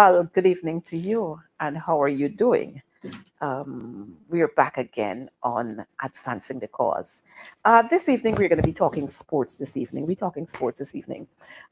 Well, good evening to you, and how are you doing? Um, we are back again on advancing the cause. Uh, this evening, we're going to be talking sports. This evening, we're talking sports this evening.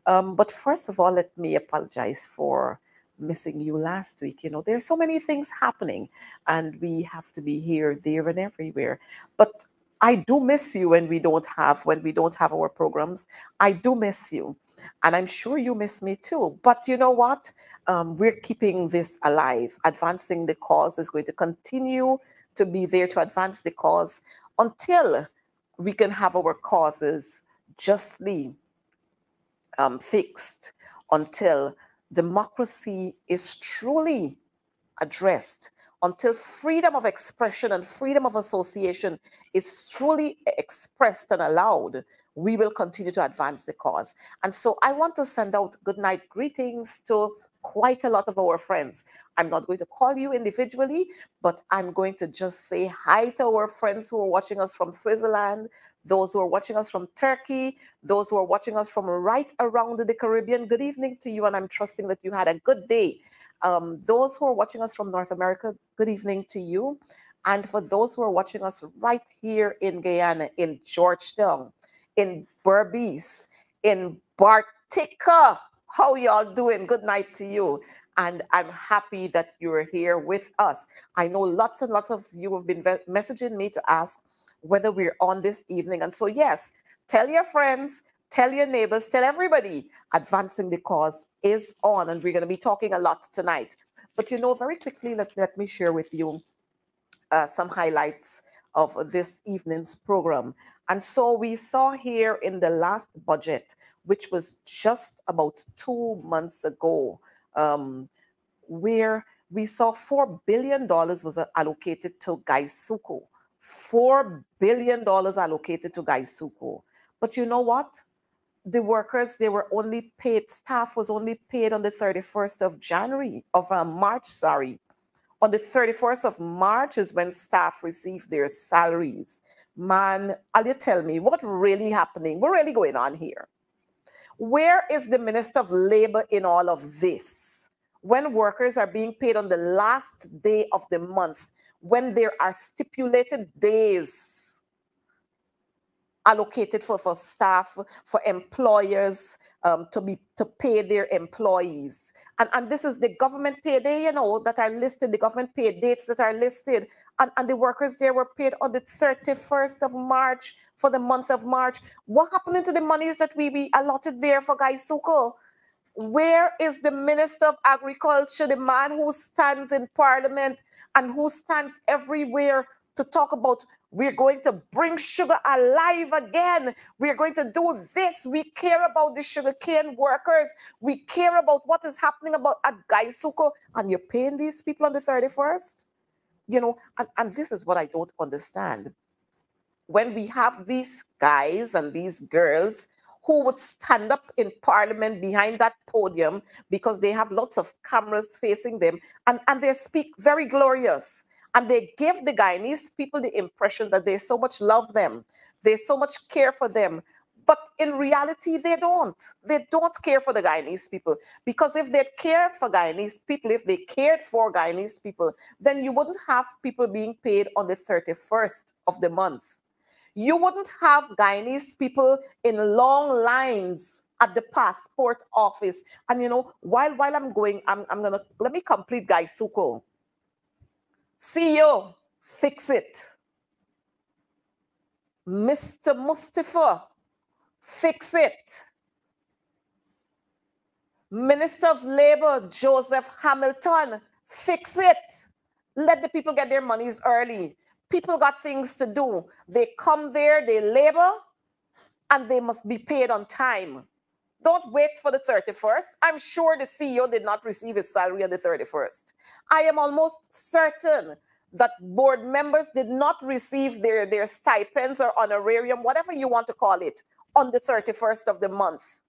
Um, but first of all, let me apologize for missing you last week. You know, there's so many things happening, and we have to be here, there, and everywhere. But I do miss you when we don't have when we don't have our programs. I do miss you, and I'm sure you miss me too. But you know what? Um, we're keeping this alive. Advancing the cause is going to continue to be there to advance the cause until we can have our causes justly um, fixed. Until democracy is truly addressed until freedom of expression and freedom of association is truly expressed and allowed, we will continue to advance the cause. And so I want to send out good night greetings to quite a lot of our friends. I'm not going to call you individually, but I'm going to just say hi to our friends who are watching us from Switzerland, those who are watching us from Turkey, those who are watching us from right around the Caribbean. Good evening to you, and I'm trusting that you had a good day um, those who are watching us from North America, good evening to you. And for those who are watching us right here in Guyana, in Georgetown, in Berbice, in Bartica, how y'all doing? Good night to you. And I'm happy that you're here with us. I know lots and lots of you have been messaging me to ask whether we're on this evening. And so, yes, tell your friends, tell your neighbors, tell everybody advancing the cause is on. And we're going to be talking a lot tonight. But you know, very quickly, let, let me share with you uh, some highlights of this evening's program. And so we saw here in the last budget, which was just about two months ago, um, where we saw $4 billion was allocated to GuySuCo. $4 billion allocated to GuySuCo. But you know what? The workers they were only paid staff was only paid on the 31st of january of uh, march sorry. On the 31st of march is when staff received their salaries. Man will you tell me what really happening? What really going on here? Where is the minister of labor in all of this? When workers are being paid on the last day of the month when there are stipulated days allocated for, for staff, for employers um, to be to pay their employees. And, and this is the government payday, you know, that are listed, the government pay dates that are listed. And, and the workers there were paid on the 31st of March for the month of March. What happened to the monies that we, we allotted there for GuySuCo? Where is the Minister of Agriculture, the man who stands in Parliament and who stands everywhere to talk about we're going to bring sugar alive again. We're going to do this. We care about the sugarcane workers. We care about what is happening about at GuySuCo. And you're paying these people on the 31st? You know, and, and this is what I don't understand. When we have these guys and these girls who would stand up in parliament behind that podium because they have lots of cameras facing them and, and they speak very glorious and they give the Guyanese people the impression that they so much love them, they so much care for them. But in reality, they don't. They don't care for the Guyanese people. Because if they cared for Guyanese people, if they cared for Guyanese people, then you wouldn't have people being paid on the 31st of the month. You wouldn't have Guyanese people in long lines at the passport office. And you know, while while I'm going, I'm, I'm gonna let me complete GuySuCo. CEO, fix it. Mr. Mustapha, fix it. Minister of Labor, Joseph Hamilton, fix it. Let the people get their monies early. People got things to do. They come there, they labor, and they must be paid on time. Don't wait for the 31st. I'm sure the CEO did not receive his salary on the 31st. I am almost certain that board members did not receive their, their stipends or honorarium, whatever you want to call it, on the 31st of the month.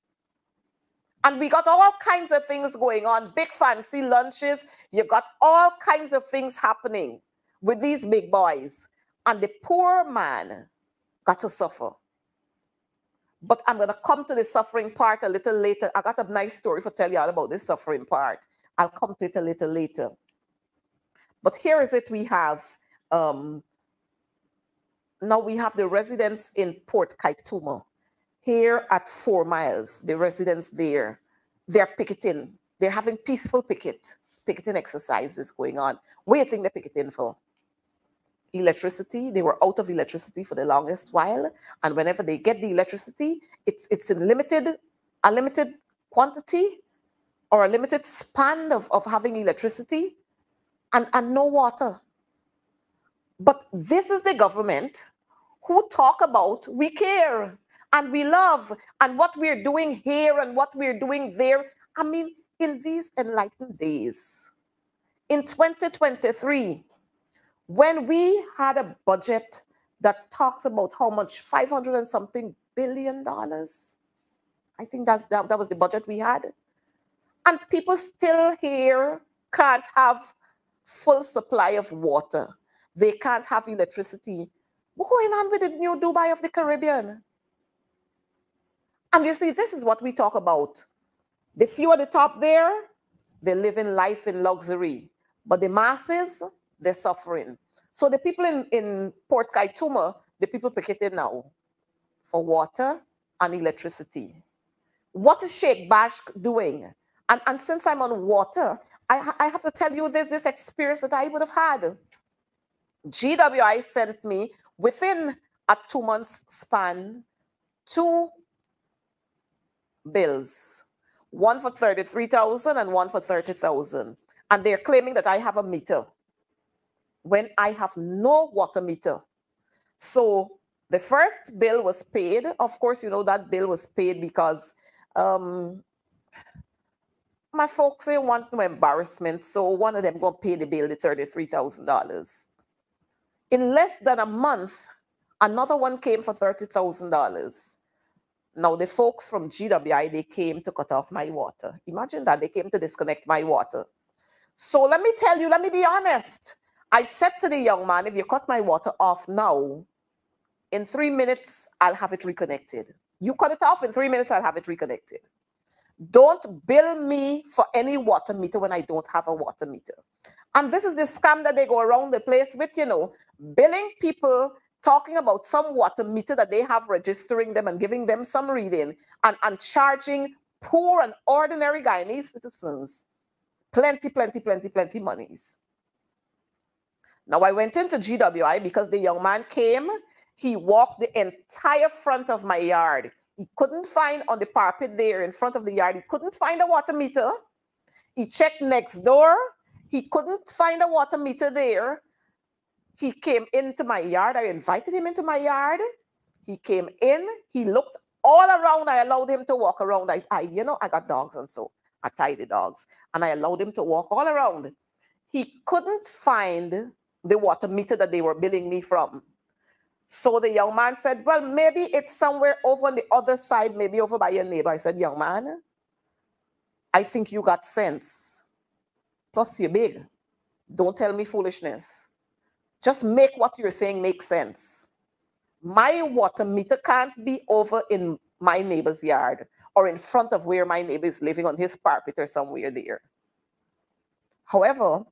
And we got all kinds of things going on, big fancy lunches. You got all kinds of things happening with these big boys. And the poor man got to suffer. But I'm going to come to the suffering part a little later. I got a nice story for tell you all about this suffering part. I'll come to it a little later. But here is it we have. Um, now we have the residents in Port Kaituma. Here at four miles, the residents there, they're picketing. They're having peaceful picket, picketing exercises going on. What do you think they're picketing for? Electricity. They were out of electricity for the longest while. And whenever they get the electricity, it's it's in limited, a limited quantity or a limited span of, of having electricity and, and no water. But this is the government who talk about we care and we love and what we're doing here and what we're doing there. I mean, in these enlightened days, in 2023, when we had a budget that talks about how much 500 and something billion dollars, I think that's that, that was the budget we had. And people still here can't have full supply of water. They can't have electricity. What's going on with the new Dubai of the Caribbean? And you see, this is what we talk about. The few at the top there, they're living life in luxury. But the masses, they're suffering. So the people in, in Port Kaituma, the people picketing now for water and electricity. What is Shaik Baksh doing? And, and since I'm on water, I, I have to tell you there's this experience that I would have had. GWI sent me within a two months span two bills one for 33,000 and one for 30,000. And they're claiming that I have a meter when I have no water meter. So the first bill was paid. Of course, you know that bill was paid because um, my folks they want no embarrassment, so one of them gonna pay the bill, the thirty-three thousand dollars. In less than a month, another one came for thirty thousand dollars. Now the folks from GWI they came to cut off my water. Imagine that they came to disconnect my water. So let me tell you, let me be honest. I said to the young man, if you cut my water off now, in three minutes I'll have it reconnected. You cut it off in three minutes, I'll have it reconnected. Don't bill me for any water meter when I don't have a water meter. And this is the scam that they go around the place with, you know, billing people, talking about some water meter that they have registering them and giving them some reading and, and charging poor and ordinary Guyanese citizens plenty, plenty, plenty, plenty monies. Now I went into GWI because the young man came. He walked the entire front of my yard. He couldn't find on the parapet there in front of the yard, he couldn't find a water meter. He checked next door. He couldn't find a water meter there. He came into my yard. I invited him into my yard. He came in. He looked all around. I allowed him to walk around. I, I you know, I got dogs and so I tie the dogs. And I allowed him to walk all around. He couldn't find the water meter that they were billing me from. So the young man said, Well, maybe it's somewhere over on the other side, maybe over by your neighbor. I said, Young man, I think you got sense. Plus, you're big. Don't tell me foolishness. Just make what you're saying make sense. My water meter can't be over in my neighbor's yard or in front of where my neighbor is living on his parapet or somewhere there. However,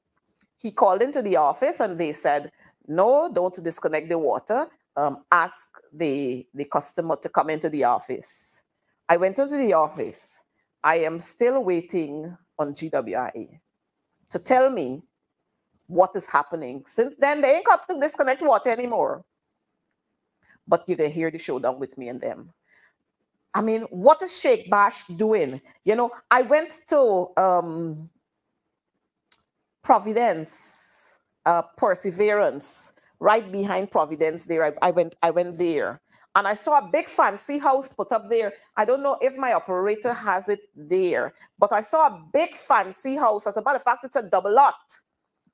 he called into the office and they said, no, don't disconnect the water um, ask the, the customer to come into the office. I went into the office. I am still waiting on GWI to tell me what is happening. Since then, they ain't got to disconnect water anymore. But you can hear the showdown with me and them. I mean, what is Shaik Baksh doing? You know, I went to um, Providence, uh, Perseverance, right behind Providence there. I, I went I went there and I saw a big fancy house put up there. I don't know if my operator has it there, but I saw a big fancy house. As a matter of fact, it's a double lot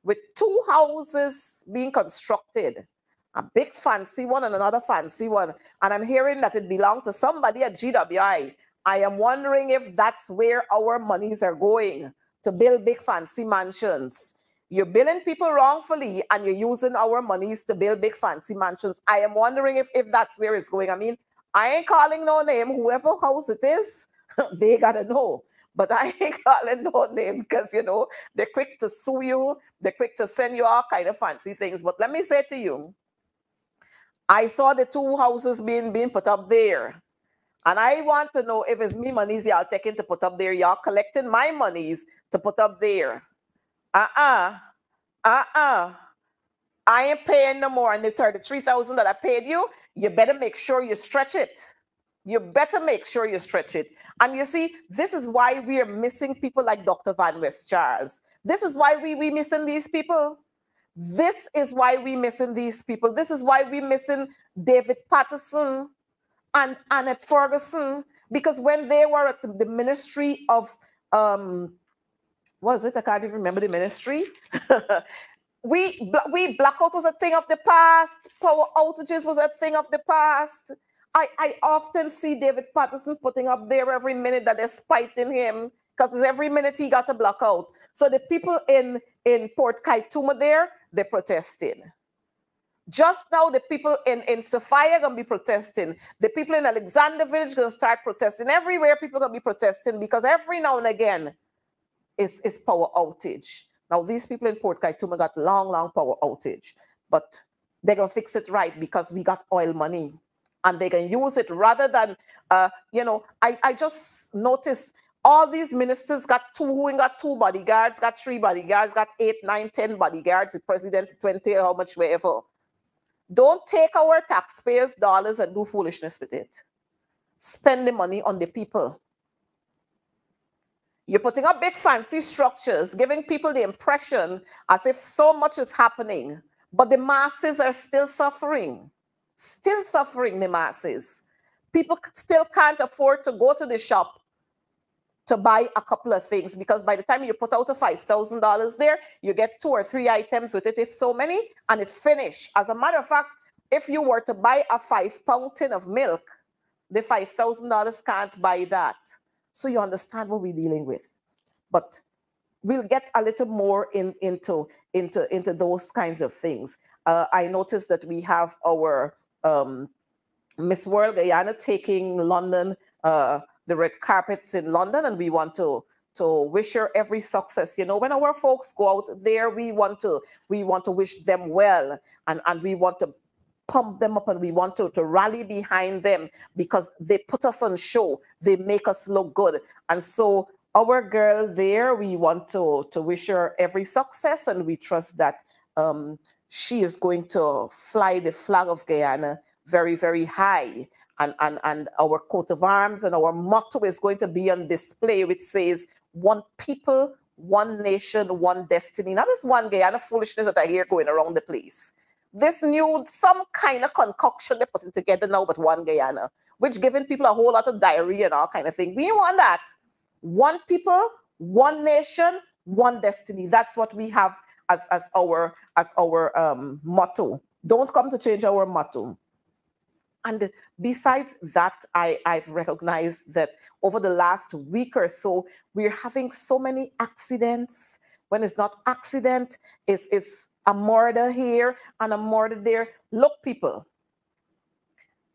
with two houses being constructed. A big fancy one and another fancy one. And I'm hearing that it belonged to somebody at GWI. I am wondering if that's where our monies are going to build big fancy mansions. You're billing people wrongfully and you're using our monies to build big fancy mansions. I am wondering if, if that's where it's going. I mean, I ain't calling no name. Whoever house it is, they gotta know. but I ain't calling no name because you know they're quick to sue you, they're quick to send you all kind of fancy things. But let me say to you, I saw the two houses being being put up there. And I want to know if it's me monies y'all taking to put up there. Y'all collecting my monies to put up there. Uh-uh. Uh-uh. I ain't paying no more. And the 33000 that I paid you, you better make sure you stretch it. You better make sure you stretch it. And you see, this is why we are missing people like Dr. Van West Charles. This is why we we missing these people. This is why we missing these people. This is why we missing David Patterson and Annette Ferguson. Because when they were at the, the Ministry of um was it? I can't even remember the ministry. we we blackout was a thing of the past. Power outages was a thing of the past. I, I often see David Patterson putting up there every minute that they're spiting him because every minute he got a blackout. So the people in, in Port Kaituma there, they're protesting. Just now, the people in, in Sophia gonna be protesting. The people in Alexander Village gonna start protesting. Everywhere people gonna be protesting because every now and again is, is power outage. Now, these people in Port Kaituma got long, long power outage, but they're gonna fix it right because we got oil money and they can use it rather than, uh, you know, I, I just noticed all these ministers got two, who got two bodyguards, got three bodyguards, got eight, nine, ten bodyguards, the president 20, how much whatever. Don't take our taxpayers' dollars and do foolishness with it. Spend the money on the people. You're putting up big fancy structures, giving people the impression as if so much is happening, but the masses are still suffering still suffering the masses. People still can't afford to go to the shop to buy a couple of things because by the time you put out a $5,000 there, you get two or three items with it, if so many, and it finish. As a matter of fact, if you were to buy a five pound tin of milk, the $5,000 can't buy that. So you understand what we're dealing with. But we'll get a little more in, into, into, into those kinds of things. Uh, I noticed that we have our um, Miss World Guyana taking London, uh, the red carpet in London, and we want to to wish her every success. You know, when our folks go out there, we want to we want to wish them well, and and we want to pump them up and we want to, to rally behind them because they put us on show they make us look good and so our girl there we want to to wish her every success and we trust that um, she is going to fly the flag of Guyana very, very high. And, and, and our coat of arms and our motto is going to be on display, which says, one people, one nation, one destiny. Now, this one Guyana foolishness that I hear going around the place. This new, some kind of concoction they're putting together now, but one Guyana, which giving people a whole lot of diarrhea and all kind of thing. We want that. One people, one nation, one destiny. That's what we have as, as our as our um, motto. Don't come to change our motto. And besides that, I, I've recognized that over the last week or so, we're having so many accidents. When it's not accident, it's, it's a murder here and a murder there. Look, people,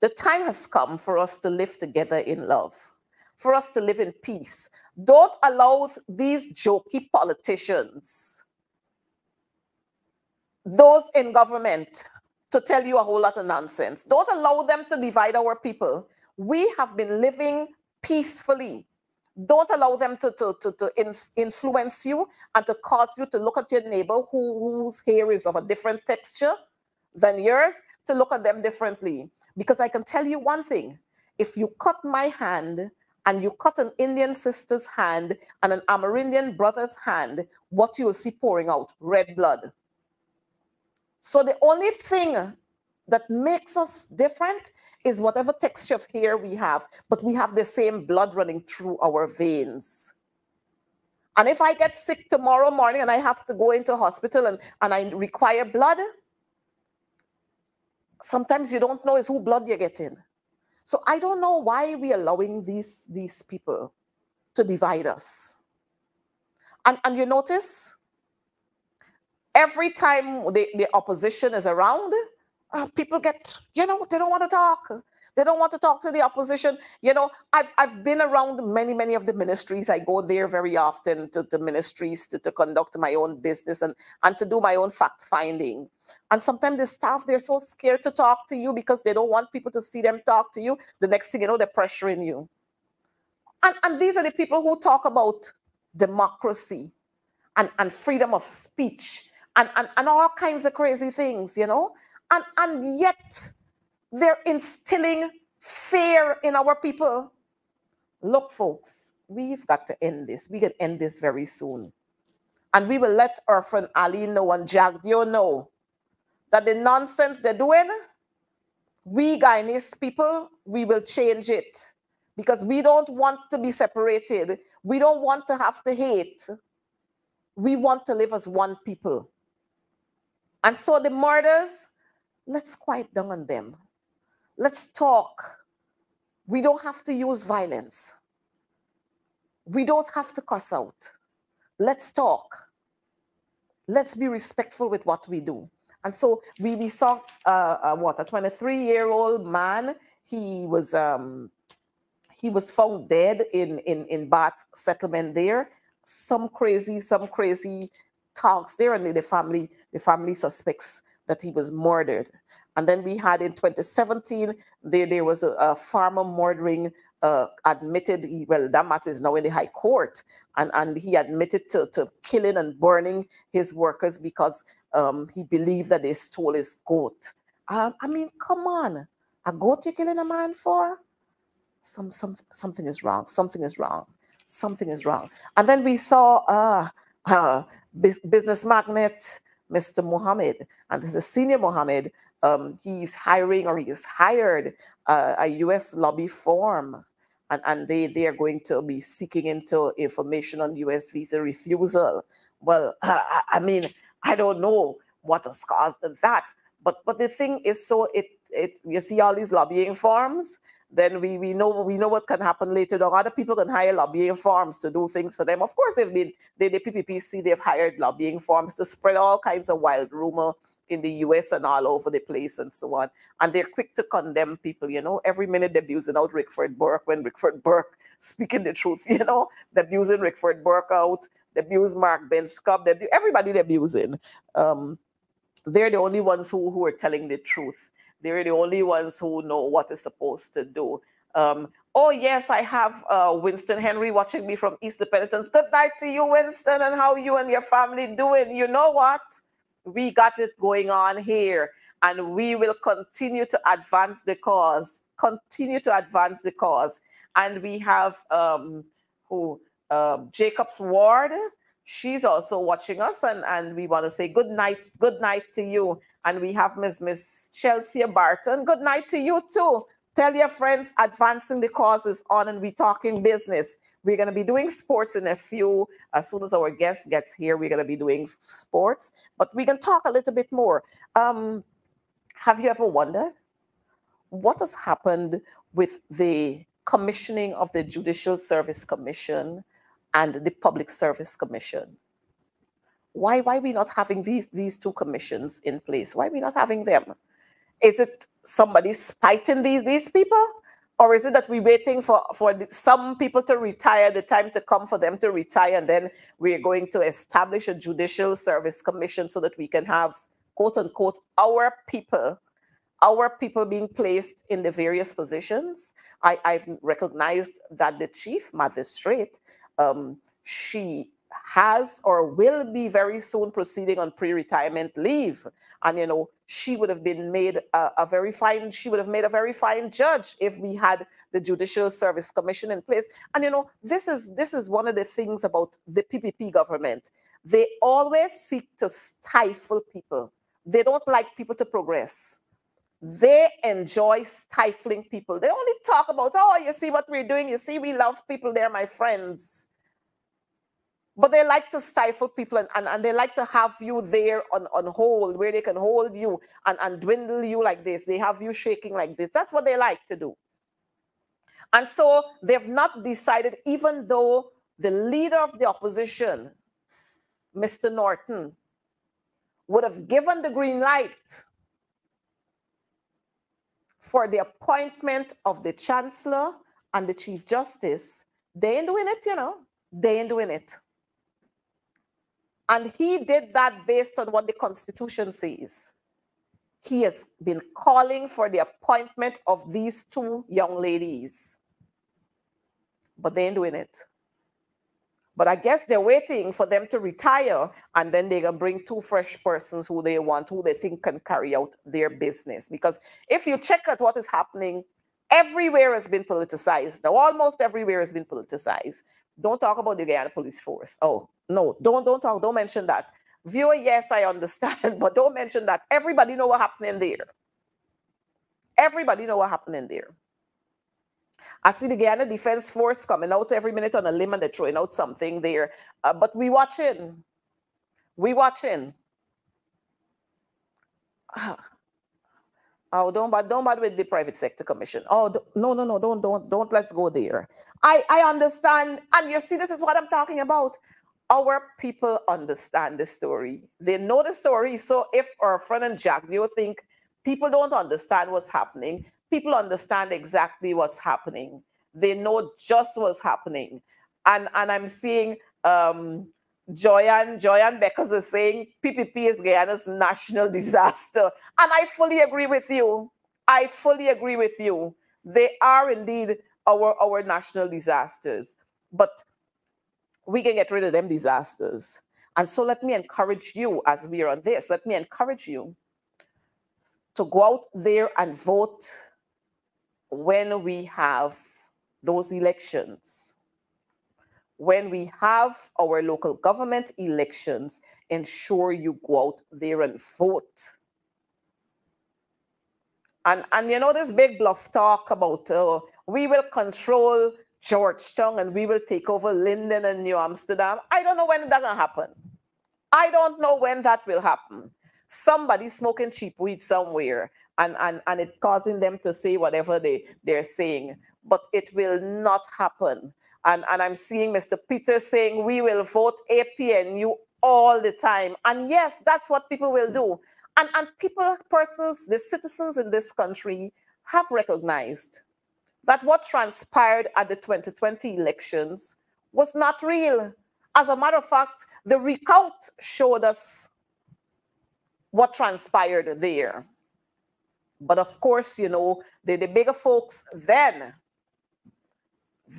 the time has come for us to live together in love, for us to live in peace. Don't allow these jokey politicians those in government to tell you a whole lot of nonsense. Don't allow them to divide our people. We have been living peacefully. Don't allow them to, to, to, to influence you and to cause you to look at your neighbor who, whose hair is of a different texture than yours, to look at them differently. Because I can tell you one thing if you cut my hand and you cut an Indian sister's hand and an Amerindian brother's hand, what you will see pouring out red blood. So the only thing that makes us different is whatever texture of hair we have, but we have the same blood running through our veins. And if I get sick tomorrow morning and I have to go into hospital and, and I require blood, sometimes you don't know is who blood you're getting. So I don't know why we're allowing these, these people to divide us. And, and you notice every time the, the opposition is around, uh, people get, you know, they don't want to talk. They don't want to talk to the opposition. You know, I've I've been around many, many of the ministries. I go there very often to the ministries to, to conduct my own business and, and to do my own fact finding. And sometimes the staff, they're so scared to talk to you because they don't want people to see them talk to you. The next thing you know, they're pressuring you. And, and these are the people who talk about democracy and, and freedom of speech and, and, and all kinds of crazy things, you know? And, and yet they're instilling fear in our people. Look, folks, we've got to end this. We can end this very soon. And we will let our friend Ali know and Jagdeo know that the nonsense they're doing, we Guyanese people, we will change it because we don't want to be separated. We don't want to have to hate. We want to live as one people. And so the murders, let's quiet down on them. Let's talk. We don't have to use violence. We don't have to cuss out. Let's talk. Let's be respectful with what we do. And so we, we saw uh, uh, what a 23 year old man. He was um, he was found dead in in in Bath settlement there. Some crazy some crazy talks there, and the family the family suspects that he was murdered. And then we had in 2017, there, there was a, a farmer murdering, uh, admitted, he, well, that matter is now in the High Court. And, and he admitted to, to killing and burning his workers because um, he believed that they stole his goat. Um, I mean, come on. A goat you're killing a man for? Some, some, something is wrong. Something is wrong. Something is wrong. And then we saw uh, uh, business magnate Mr. Mohammed, and this is Senior Mohammed, um, he's hiring or he's hired uh, a US lobby firm and, and they, they are going to be seeking into information on US visa refusal. Well, I, I mean, I don't know what has caused that, but but the thing is, so it it you see all these lobbying firms, then we, we know we know what can happen later on. Other people can hire lobbying firms to do things for them. Of course, they've been they, the PPPC they've hired lobbying firms to spread all kinds of wild rumor in the US and all over the place and so on. And they're quick to condemn people, you know. Every minute they're abusing out Rickford Burke when Rickford Burke speaking the truth, you know. They're abusing Rickford Burke out, they abuse Mark Benschop, they everybody they're abusing. Um, they're the only ones who, who are telling the truth. They're the only ones who know what is supposed to do. Um, oh yes, I have uh, Winston Henry watching me from East Penitence. Good night to you, Winston, and how you and your family doing? You know what? we got it going on here and we will continue to advance the cause continue to advance the cause and we have um who uh, jacobs ward she's also watching us and and we want to say good night good night to you. And we have miss miss chelsea barton. Good night to you too. Tell your friends advancing the cause is on and we talking business. We're going to be doing sports in a few. As soon as our guest gets here, we're going to be doing sports, but we can talk a little bit more. Um, have you ever wondered what has happened with the commissioning of the Judicial Service Commission and the Public Service Commission? Why, why are we not having these, these two commissions in place? Why are we not having them? Is it somebody spiting these, these people? or is it that we're waiting for for some people to retire the time to come for them to retire and then we're going to establish a judicial service commission so that we can have quote unquote our people our people being placed in the various positions I, i've recognized that the chief magistrate um, she has or will be very soon proceeding on pre-retirement leave. And you know she would have been made a, a, very fine she would have made a very fine judge if we had the judicial service commission in place. And you know this is this is one of the things about the ppp government. They always seek to stifle people. They don't like people to progress they enjoy stifling people they only talk about oh you see what we're doing you see we love people they're my friends but they like to stifle people and, and, and they like to have you there on, on hold where they can hold you and, and dwindle you like this. They have you shaking like this. That's what they like to do. And so they've not decided, even though the leader of the opposition, Mr. Norton, would have given the green light for the appointment of the chancellor and the chief justice, they ain't doing it, you know. They ain't doing it. And he did that based on what the constitution says. He has been calling for the appointment of these two young ladies, but they ain't doing it. But I guess they're waiting for them to retire and then they're going to bring two fresh persons who they want, who they think can carry out their business. Because if you check out what is happening, everywhere has been politicized. Now, almost everywhere has been politicized. Don't talk about the Guyana police force. Oh, no, don't, don't talk, don't mention that. Viewer, yes, I understand, but don't mention that. Everybody know what happened in there. Everybody know what happened in there. I see the Guyana Defense Force coming out every minute on a limb and they're throwing out something there. Uh, but we watching. We watching. Oh, don't bad, don't bad with the private sector commission. Oh, no, no, no, don't, don't, don't. Let's go there. I, I understand, and you see, this is what I'm talking about. Our people understand the story. They know the story. So if our friend and Jack, you think people don't understand what's happening, people understand exactly what's happening. They know just what's happening. And and I'm seeing um Joyan, Joyan Beckers is saying PPP is Guyana's national disaster. And I fully agree with you. I fully agree with you. They are indeed our, our national disasters. But we can get rid of them disasters. And so let me encourage you as we are on this, let me encourage you to go out there and vote when we have those elections. When we have our local government elections, ensure you go out there and vote. And, and you know, this big bluff talk about uh, we will control Georgetown and we will take over Linden and New Amsterdam. I don't know when that will happen. I don't know when that will happen. Somebody smoking cheap weed somewhere and, and, and it causing them to say whatever they, they're saying. But it will not happen. And, and I'm seeing Mr. Peter saying we will vote APNU all the time. And yes, that's what people will do. And, and people, persons, the citizens in this country have recognized that what transpired at the 2020 elections was not real. As a matter of fact, the recount showed us what transpired there. But of course, you know, the, the bigger folks then,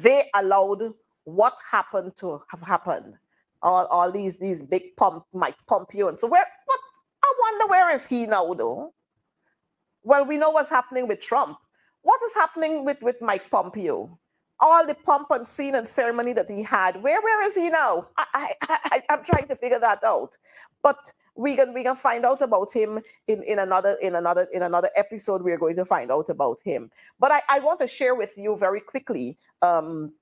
they allowed what happened to have happened. All, all these these big pump Mike Pompeo and so where what I wonder where is he now though? Well, we know what's happening with Trump. What is happening with, with Mike Pompeo? All the pomp and scene and ceremony that he had, where where is he now? I, I, I, am trying to figure that out. But we can we can find out about him in, in another in another in another episode. We're going to find out about him. But I, I want to share with you very quickly. Um,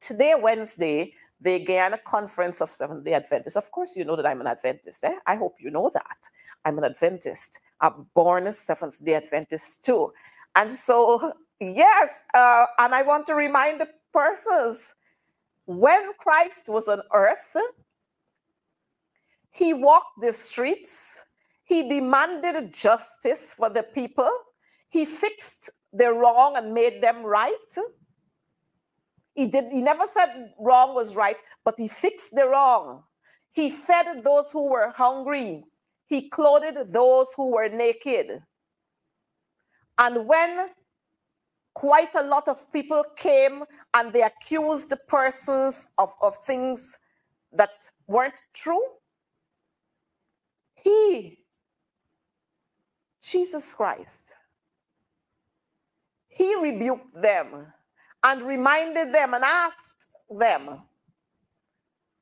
today, Wednesday, the Guyana Conference of Seventh day Adventists. Of course, you know that I'm an Adventist. Eh? I hope you know that. I'm an Adventist. I'm born a Seventh day Adventist too. And so, yes, uh, and I want to remind the persons when Christ was on earth, he walked the streets, he demanded justice for the people, he fixed the wrong and made them right. He did he never said wrong was right, but he fixed the wrong. He fed those who were hungry. He clothed those who were naked. And when quite a lot of people came and they accused the persons of, of things that weren't true, he, Jesus Christ, he rebuked them and reminded them and asked them,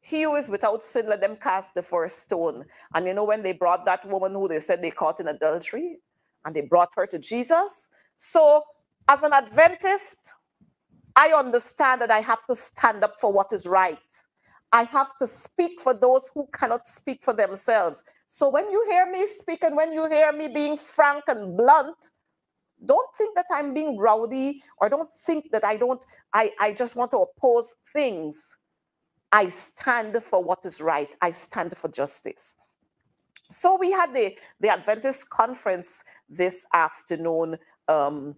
he who is without sin, let them cast the first stone. And you know, when they brought that woman who they said they caught in adultery, and they brought her to Jesus. So, as an Adventist, I understand that I have to stand up for what is right. I have to speak for those who cannot speak for themselves. So, when you hear me speak and when you hear me being frank and blunt, don't think that I'm being rowdy or don't think that I don't, I, I just want to oppose things. I stand for what is right, I stand for justice. So we had the, the Adventist conference this afternoon. Um,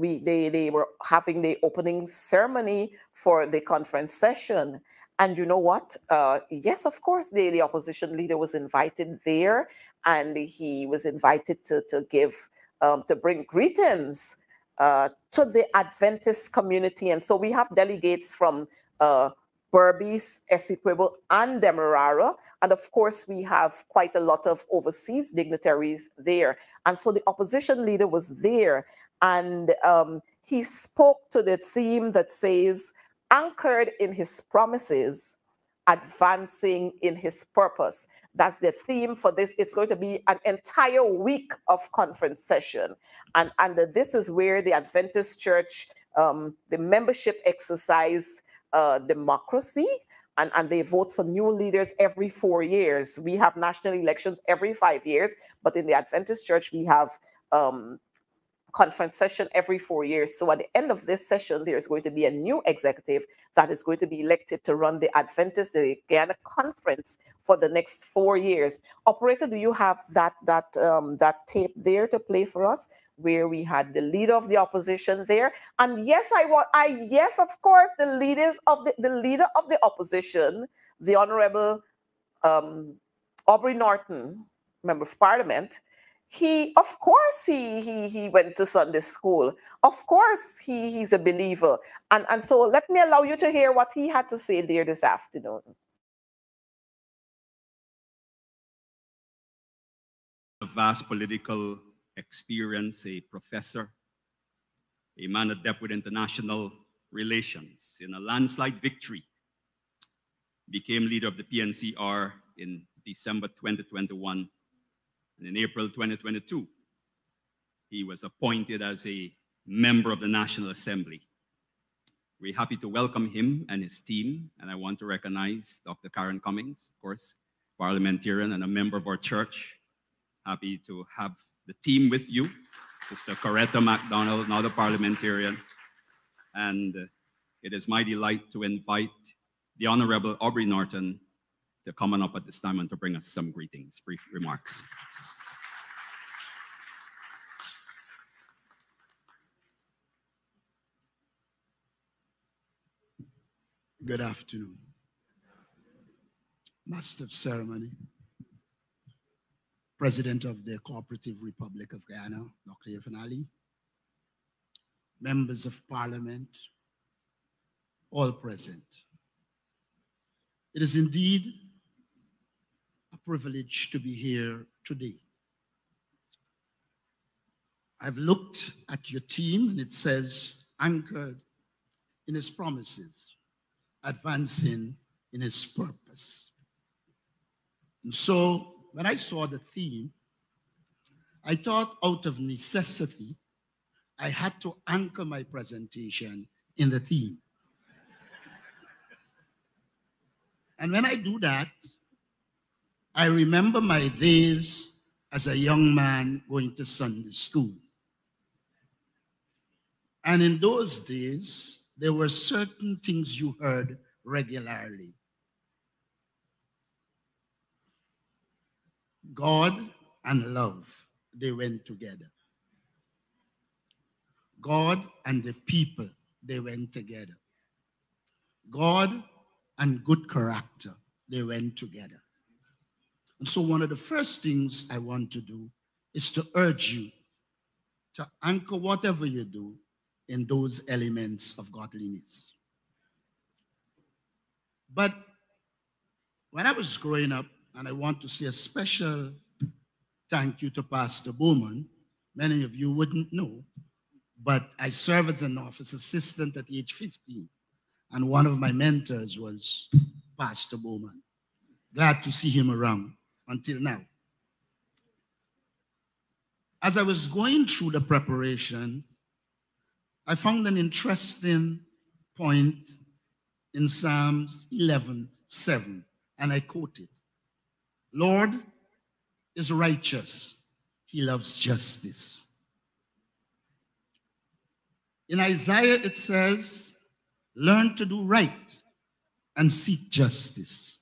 we they, they were having the opening ceremony for the conference session. And you know what? Uh, yes, of course, the, the opposition leader was invited there, and he was invited to, to give um, to bring greetings uh, to the Adventist community. And so we have delegates from uh, Berbice, Essequibo, and Demerara. And of course, we have quite a lot of overseas dignitaries there. And so the opposition leader was there and um, he spoke to the theme that says, anchored in his promises, advancing in his purpose. That's the theme for this. It's going to be an entire week of conference session. And, and this is where the Adventist Church, um, the membership exercise uh, democracy, and, and they vote for new leaders every four years. We have national elections every five years, but in the Adventist Church, we have um, conference session every four years. So at the end of this session, there's going to be a new executive that is going to be elected to run the Adventist the Guyana conference for the next four years. Operator, do you have that that um, that tape there to play for us? Where we had the leader of the opposition there, and yes, I want, I yes, of course, the leaders of the the leader of the opposition, the Honourable um, Aubrey Norton, member of Parliament, he of course he he he went to sunday school. Of course he he's a believer. And and so let me allow you to hear what he had to say there this afternoon. A vast political experience a professor a man adept with international relations. In a landslide victory became leader of the pncr in december 2021 and in April 2022, he was appointed as a member of the National Assembly. We're happy to welcome him and his team, and I want to recognize Dr. Karen Cummings, of course, parliamentarian and a member of our church. Happy to have the team with you. Mr. Coretta McDonald, another parliamentarian. And uh, it is my delight to invite the Honorable Aubrey Norton to come on up at this time and to bring us some greetings, brief remarks. Good afternoon. Master of Ceremony, President of the Cooperative Republic of Guyana, Dr. Irfaan Ali, members of Parliament, all present. It is indeed a privilege to be here today. I've looked at your team and it says, anchored in his promises advancing in his purpose. And so when I saw the theme, I thought out of necessity, I had to anchor my presentation in the theme. and when I do that, I remember my days as a young man going to Sunday school. And in those days, there were certain things you heard regularly. God and love, they went together. God and the people, they went together. God and good character, they went together. And so, one of the first things I want to do is to urge you to anchor whatever you do in those elements of godliness. But when I was growing up, and I want to say a special thank you to Pastor Bowman, many of you wouldn't know, but I served as an office assistant at age 15, and one of my mentors was Pastor Bowman. Glad to see him around until now. As I was going through the preparation, I found an interesting point in Psalms 11 7, and I quote it Lord is righteous, he loves justice. In Isaiah, it says, Learn to do right and seek justice.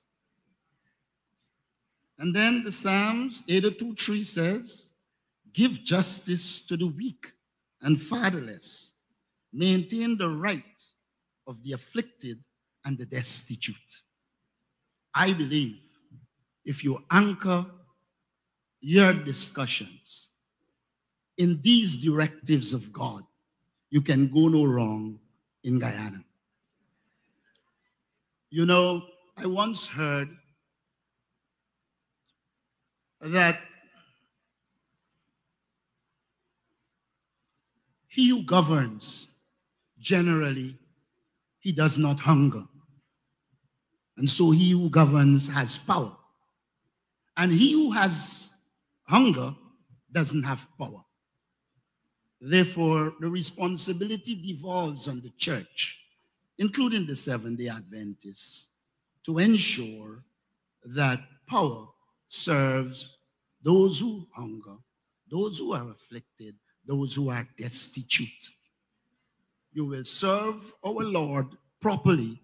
And then the Psalms 82 3 says, Give justice to the weak and fatherless, maintain the right of the afflicted and the destitute. I believe if you anchor your discussions in these directives of God, you can go no wrong in Guyana. You know, I once heard that he who governs generally he does not hunger. And so he who governs has power. And he who has hunger doesn't have power. Therefore the responsibility devolves on the church including the seventh day adventists to ensure that power serves those who hunger, those who are afflicted, those who are destitute. You will serve our Lord properly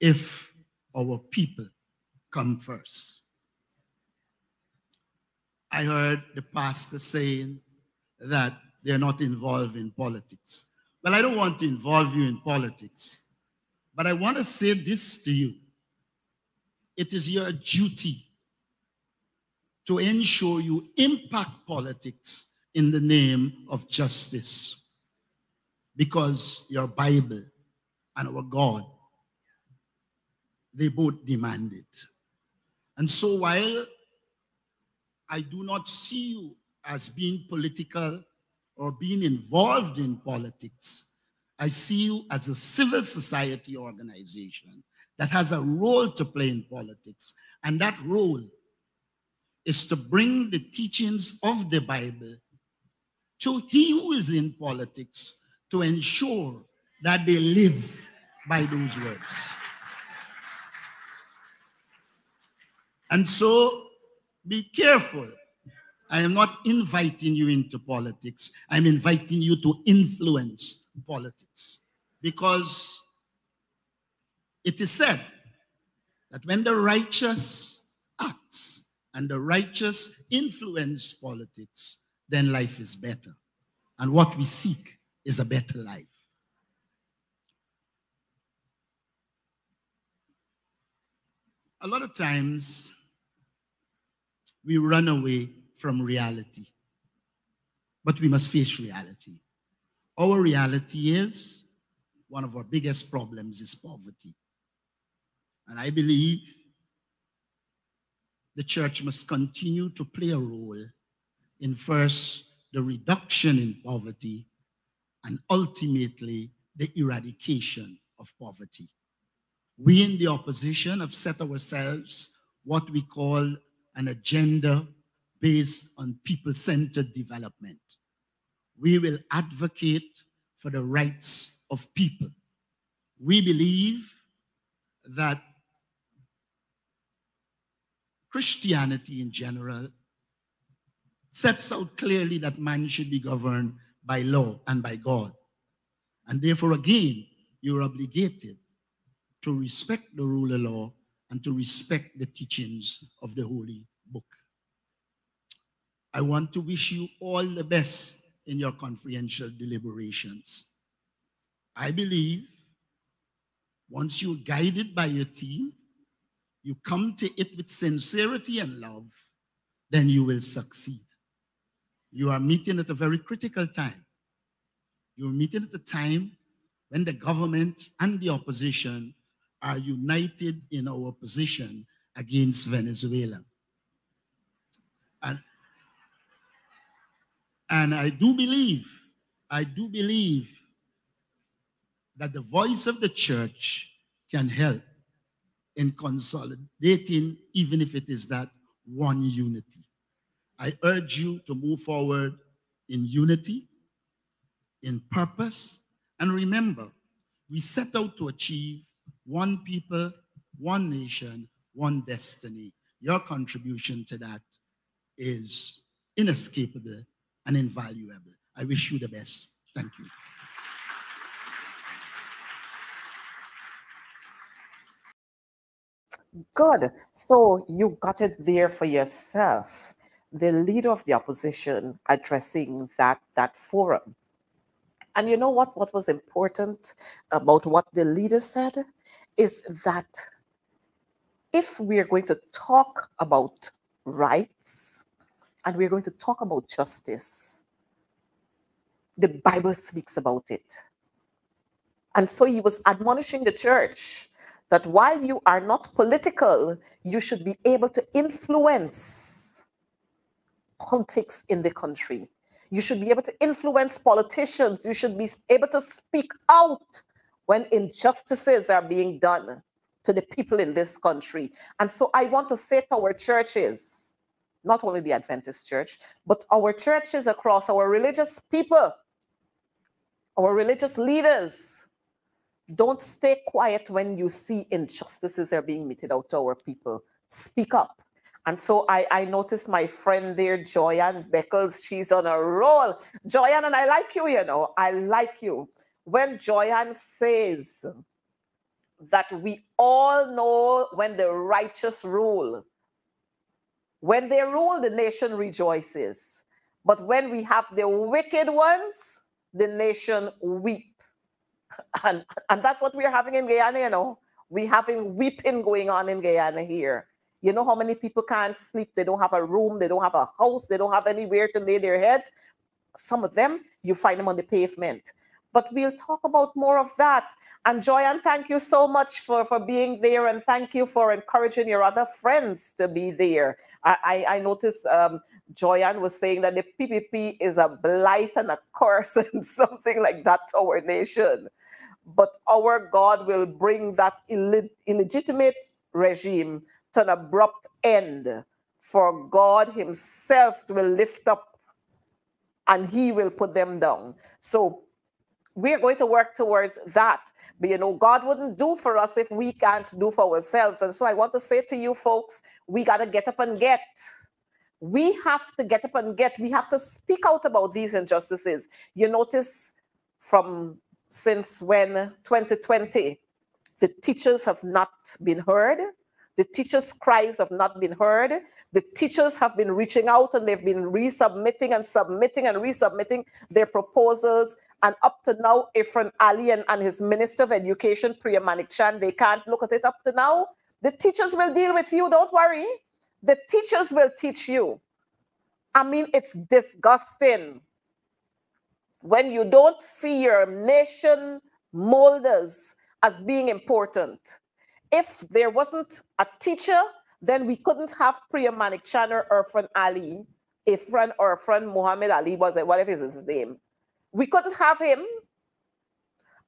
if our people come first. I heard the pastor saying that they're not involved in politics. Well, I don't want to involve you in politics, but I want to say this to you. It is your duty to ensure you impact politics in the name of justice. Because your Bible and our God, they both demand it. And so while I do not see you as being political or being involved in politics, I see you as a civil society organization that has a role to play in politics. And that role is to bring the teachings of the Bible to he who is in politics to ensure that they live by those words. And so be careful. I am not inviting you into politics. I'm inviting you to influence politics. Because it is said that when the righteous acts, and the righteous influence politics, then life is better. And what we seek is a better life. A lot of times, we run away from reality, but we must face reality. Our reality is one of our biggest problems is poverty. And I believe the church must continue to play a role in first the reduction in poverty and ultimately the eradication of poverty. We in the opposition have set ourselves what we call an agenda based on people centered development. We will advocate for the rights of people. We believe that Christianity in general sets out clearly that man should be governed by law and by God. And therefore, again, you're obligated to respect the rule of law and to respect the teachings of the Holy Book. I want to wish you all the best in your conferential deliberations. I believe once you're guided by your team, you come to it with sincerity and love, then you will succeed. You are meeting at a very critical time. You're meeting at a time when the government and the opposition are united in our position against Venezuela. And, and I do believe, I do believe that the voice of the church can help in consolidating, even if it is that one unity. I urge you to move forward in unity, in purpose, and remember, we set out to achieve one people, one nation, one destiny. Your contribution to that is inescapable and invaluable. I wish you the best. Thank you. Good. So you got it there for yourself. The leader of the opposition addressing that that forum. And you know what? What was important about what the leader said is that if we are going to talk about rights and we're going to talk about justice, the Bible speaks about it. And so he was admonishing the church that while you are not political, you should be able to influence politics in the country. You should be able to influence politicians. You should be able to speak out when injustices are being done to the people in this country. And so I want to say to our churches, not only the Adventist church, but our churches across our religious people, our religious leaders, don't stay quiet when you see injustices are being meted out to our people. Speak up. And so I, I noticed my friend there, Joyanne Beckles, she's on a roll. Joyanne, and I like you, you know, I like you. When Joyanne says that we all know when the righteous rule, when they rule, the nation rejoices. But when we have the wicked ones, the nation weep. And, and that's what we're having in Guyana, you know. We're having weeping going on in Guyana here. You know how many people can't sleep? They don't have a room, they don't have a house, they don't have anywhere to lay their heads. Some of them, you find them on the pavement. But we'll talk about more of that. And Joyanne, thank you so much for, for being there. And thank you for encouraging your other friends to be there. I, I, I noticed um, Joyanne was saying that the PPP is a blight and a curse and something like that to our nation. But our God will bring that Ill- illegitimate regime an abrupt end. For God Himself will lift up and He will put them down. So we're going to work towards that. But you know, God wouldn't do for us if we can't do for ourselves. And so I want to say to you folks, we got to get up and get. We have to get up and get. We have to speak out about these injustices. You notice from since when 2020, the teachers have not been heard. The teachers' cries have not been heard. The teachers have been reaching out and they've been resubmitting and submitting and resubmitting their proposals. And up to now, Irfaan Ali and, and his Minister of Education, Priya Manik they can't look at it up to now. The teachers will deal with you, don't worry. The teachers will teach you. I mean, it's disgusting when you don't see your nation molders as being important if there wasn't a teacher, then we couldn't have Priya Manickchand or Irfaan Ali, Ifran or Irfaan Muhammad Ali, was it, whatever is his name. We couldn't have him,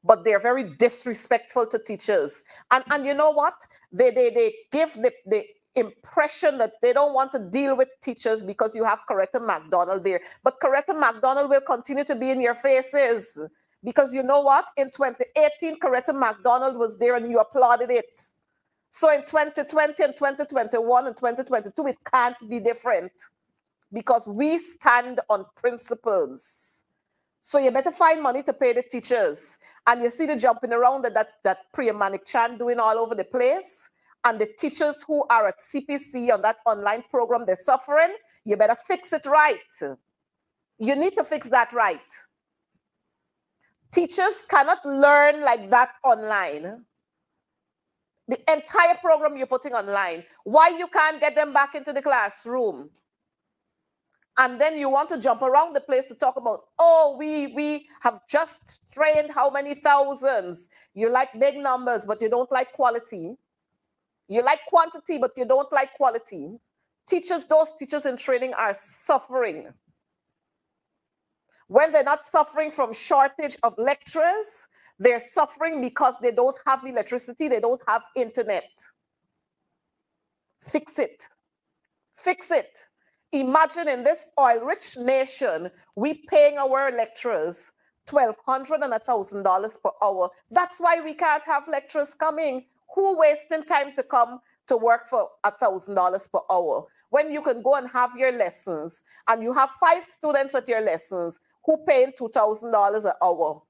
but they're very disrespectful to teachers. And and you know what? They they they give the, the impression that they don't want to deal with teachers because you have Coretta McDonald there. But Coretta McDonald will continue to be in your faces because you know what? In 2018, Coretta McDonald was there and you applauded it. So in 2020 and 2021 and 2022, it can't be different because we stand on principles. So you better find money to pay the teachers. And you see the jumping around that that, that Priya Chand doing all over the place. And the teachers who are at CPC on that online program, they're suffering. You better fix it right. You need to fix that right. Teachers cannot learn like that online. The entire program you're putting online, why you can't get them back into the classroom? And then you want to jump around the place to talk about, oh, we we have just trained how many thousands. You like big numbers, but you don't like quality. You like quantity, but you don't like quality. Teachers, those teachers in training are suffering when they're not suffering from shortage of lecturers, they're suffering because they don't have electricity, they don't have internet. Fix it. Fix it. Imagine in this oil-rich nation, we paying our lecturers 1,200 and $1,000 per hour. That's why we can't have lecturers coming. Who wasting time to come to work for a $1,000 per hour? When you can go and have your lessons and you have five students at your lessons who paying $2,000 an hour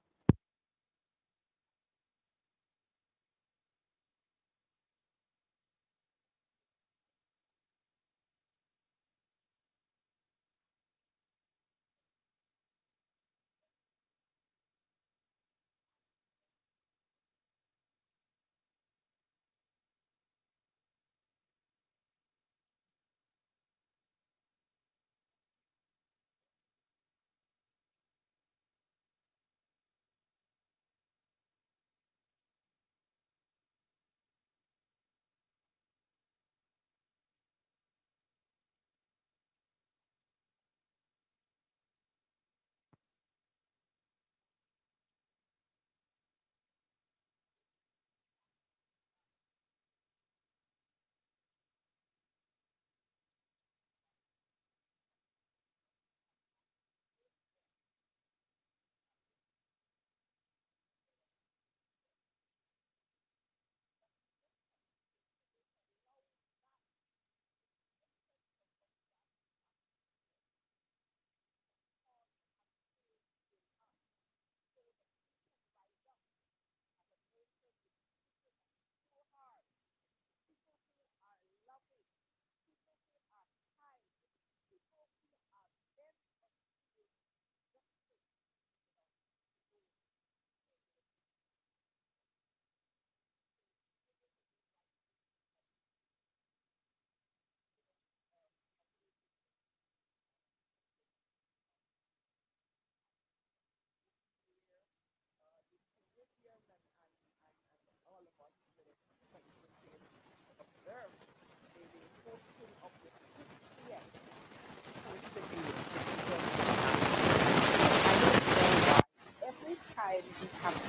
society becomes.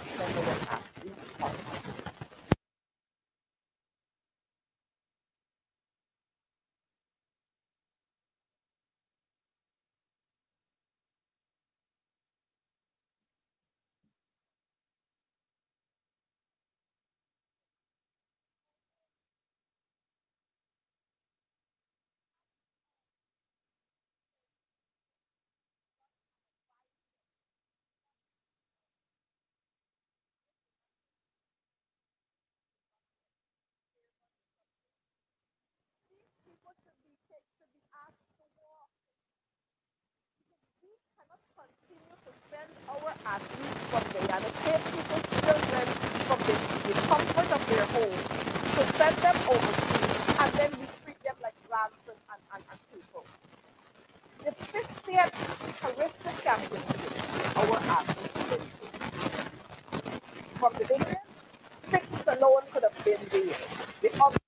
Send them overseas, and then we treat them like ransom and, and, and people. The 50th Caribbean Championship, our athletes went to. From the beginning, six alone could have been there. The other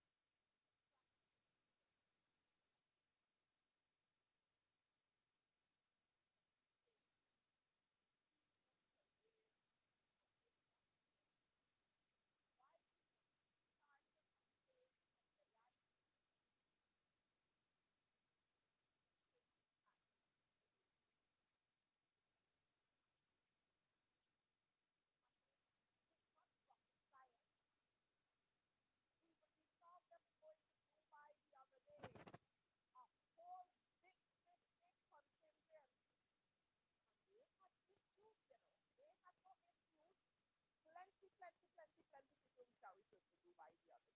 plenty, plenty, plenty people in Carriacou to Dubai the other.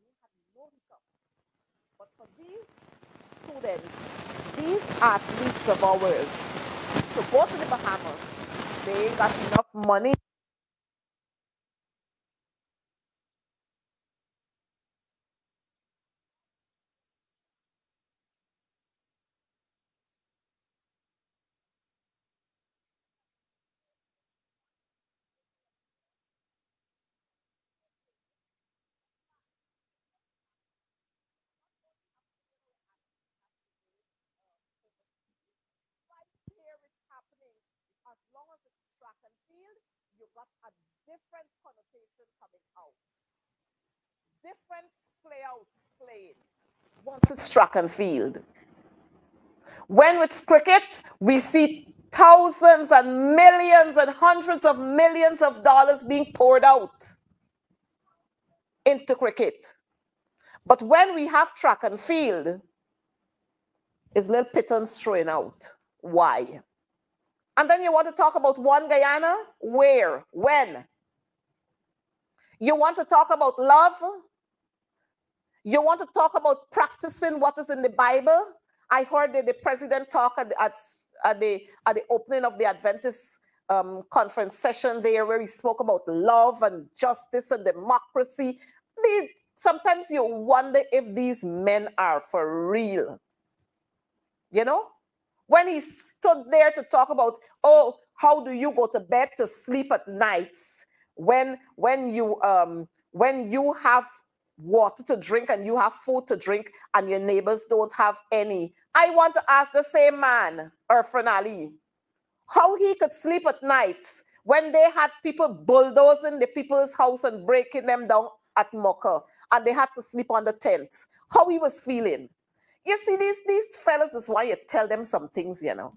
We had no hiccups. But for these students, these athletes of ours, to go to the Bahamas, they got enough money here it's happening. As long as it's track and field, you got a different connotation coming out. Different playouts playing once it's track and field. When it's cricket, we see thousands and millions and hundreds of millions of dollars being poured out into cricket. But when we have track and field, it's little pittance throwing out. Why? And then you want to talk about one Guyana? Where? When? You want to talk about love? You want to talk about practicing what is in the Bible? I heard the, president talk at, at, at, the, at the opening of the Adventist um, conference session there where he spoke about love and justice and democracy. They, sometimes you wonder if these men are for real. You know? When he stood there to talk about, oh, how do you go to bed to sleep at nights when when you um when you have water to drink and you have food to drink and your neighbors don't have any. I want to ask the same man, Irfaan Ali, how he could sleep at nights when they had people bulldozing the people's house and breaking them down at Mocha and they had to sleep on the tents. How he was feeling. You see, these, these fellas is why you tell them some things, you know.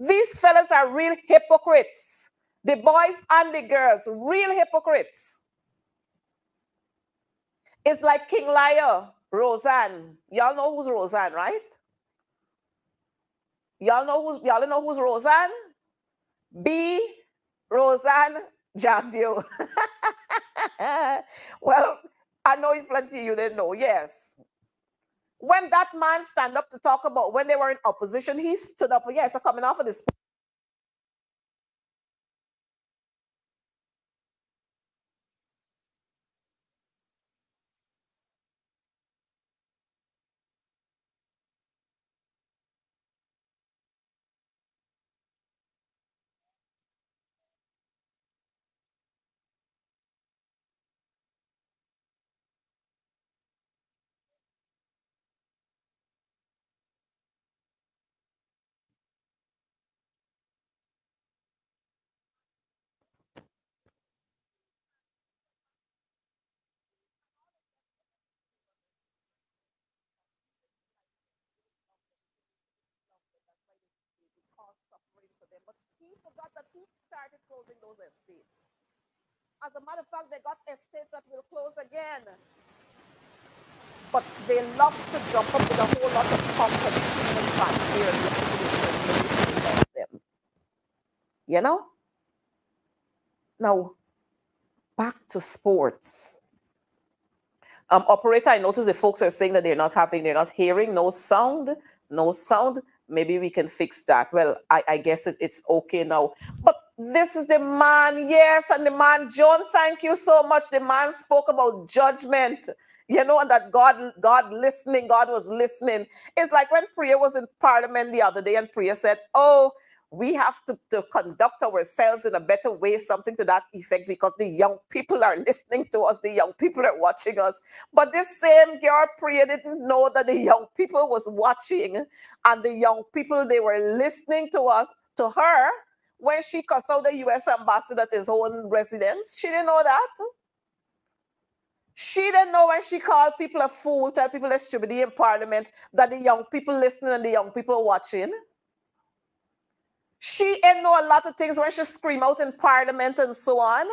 These fellas are real hypocrites. The boys and the girls, real hypocrites. It's like King Liar, Roseanne. Y'all know who's Roseanne, right? Y'all know who's y'all know who's Roseanne? B. Roseanne Jagdeo. well, I know it's plenty you didn't know. Yes, when that man stand up to talk about when they were in opposition, he stood up. Yes, coming off of this But he forgot that he started closing those estates. As a matter of fact, they got estates that will close again. But they love to jump up with a whole lot of confidence and them. You know? Now, back to sports. Um, operator, I notice the folks are saying that they're not having, they're not hearing, no sound, no sound. Maybe we can fix that. Well, I, I guess it, it's okay now. But this is the man, yes, and the man, John, thank you so much. The man spoke about judgment, you know, and that God, God listening, God was listening. It's like when Priya was in Parliament the other day, and Priya said, Oh, we have to, to conduct ourselves in a better way, something to that effect, because the young people are listening to us, the young people are watching us. But this same girl Priya didn't know that the young people was watching, and the young people they were listening to us, to her, when she out the U.S. ambassador at his own residence. She didn't know that. She didn't know when she called people a fool, tell people they're stupid in parliament, that the young people listening and the young people watching. She ain't know a lot of things when she scream out in parliament and so on.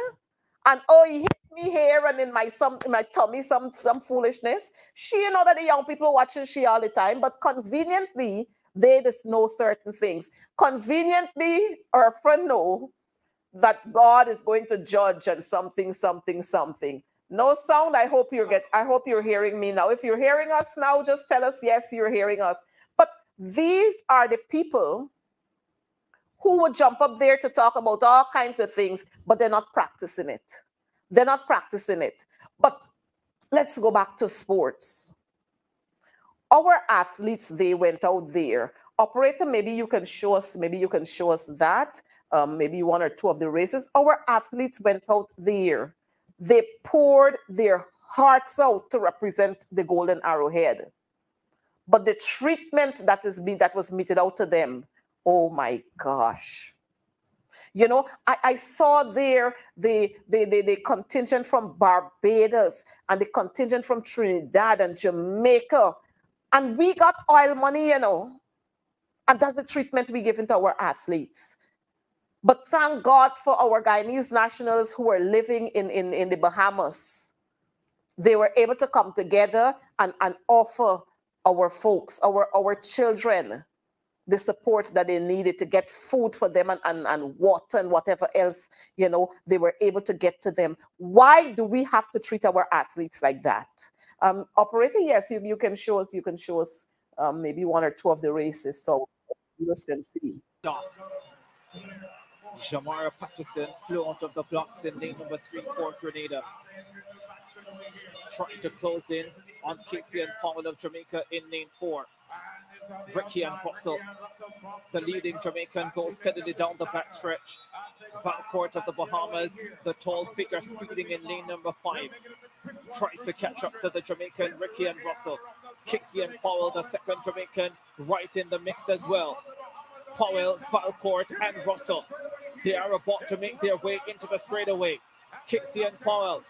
And oh, he hit me here and in my some in my tummy some some foolishness. She know that the young people watching she all the time, but conveniently they just know certain things. Conveniently, her friend know that God is going to judge and something, something, something. No sound. I hope you're get. I hope you're hearing me now. If you're hearing us now, just tell us yes, you're hearing us. But these are the people who would jump up there to talk about all kinds of things, but they're not practicing it. They're not practicing it. But let's go back to sports. Our athletes, they went out there. Operator, maybe you can show us, maybe you can show us that, um, maybe one or two of the races. Our athletes went out there. They poured their hearts out to represent the Golden Arrowhead. But the treatment that is being that was meted out to them oh my gosh. You know, I, I saw there the, the, the, the contingent from Barbados and the contingent from Trinidad and Jamaica. And we got oil money, you know. And that's the treatment we give to our athletes. But thank God for our Guyanese nationals who are living in, in, in the Bahamas. They were able to come together and, and offer our folks, our, our children, the support that they needed to get food for them and, and, and water and whatever else, you know, they were able to get to them. Why do we have to treat our athletes like that? Um, operator, yes, you, you can show us, you can show us um, maybe one or two of the races so you can see. Jamara Patterson flew out of the blocks in lane number three for Grenada. Trying to close in on Casey and Paul of Jamaica in lane four. Ricky and Russell, the leading Jamaican, goes steadily down the backstretch. Valcourt of the Bahamas, the tall figure speeding in lane number five, tries to catch up to the Jamaican Ricky and Russell. And Powell, the second Jamaican, right in the mix as well. Powell, Valcourt, and Russell. They are about to make their way into the straightaway. And Powell,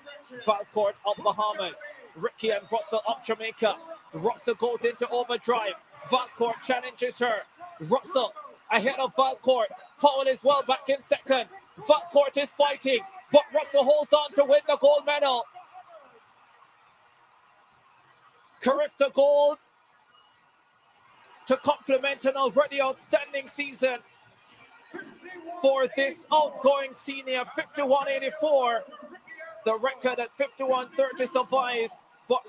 Valcourt of Bahamas, Ricky and Russell up Jamaica. Russell goes into overdrive. Valcourt challenges her. Russell ahead of Valcourt. Powell is well back in second. Valcourt is fighting, but Russell holds on to win the gold medal. Carifta Gold to complement an already outstanding season for this outgoing senior 5184. The record at 5130 survives, but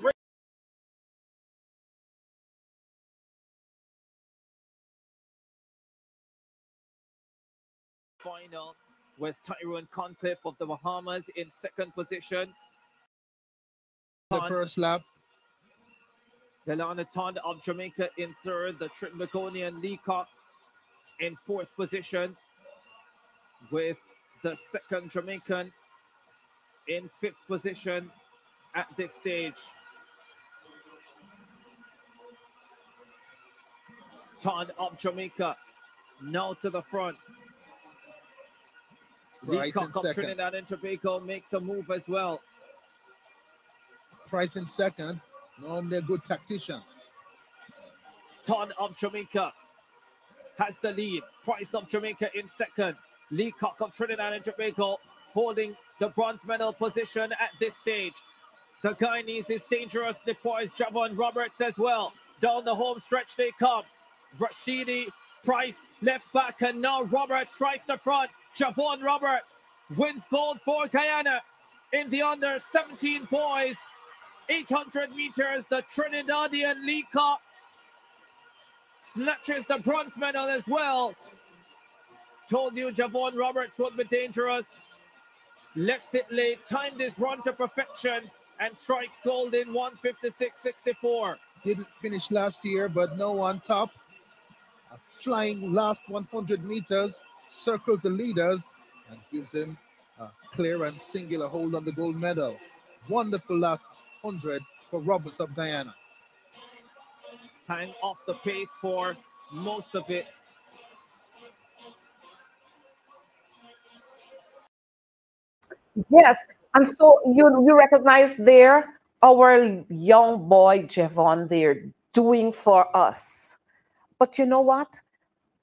final with Tyrone Concliffe of the Bahamas in second position. The first lap. Delana Todd of Jamaica in third, the Trinbagonian Leacock in fourth position, with the second Jamaican in fifth position at this stage. Todd of Jamaica now to the front. Leacock of Trinidad and Tobago makes a move as well. Price in second. Normally a good tactician. Ton of Jamaica has the lead. Price of Jamaica in second. Leacock of Trinidad and Tobago holding the bronze medal position at this stage. The Guyanese is dangerously poised. Javon Roberts as well. Down the home stretch they come. Rashidi, Price, left back, and now Roberts strikes the front. Javon Roberts wins gold for Guyana in the under 17 boys. 800 meters, the Trinidadian Leacock snatches the bronze medal as well. Told you Javon Roberts would be dangerous. Left it late, timed his run to perfection, and strikes gold in 156.64. Didn't finish last year, but no on top. A flying last 100 meters, circles the leaders, and gives him a clear and singular hold on the gold medal. Wonderful last 100 for Roberts of Guyana. Hang off the pace for most of it. Yes, and so you you recognize there our young boy Javon there doing for us. But you know what?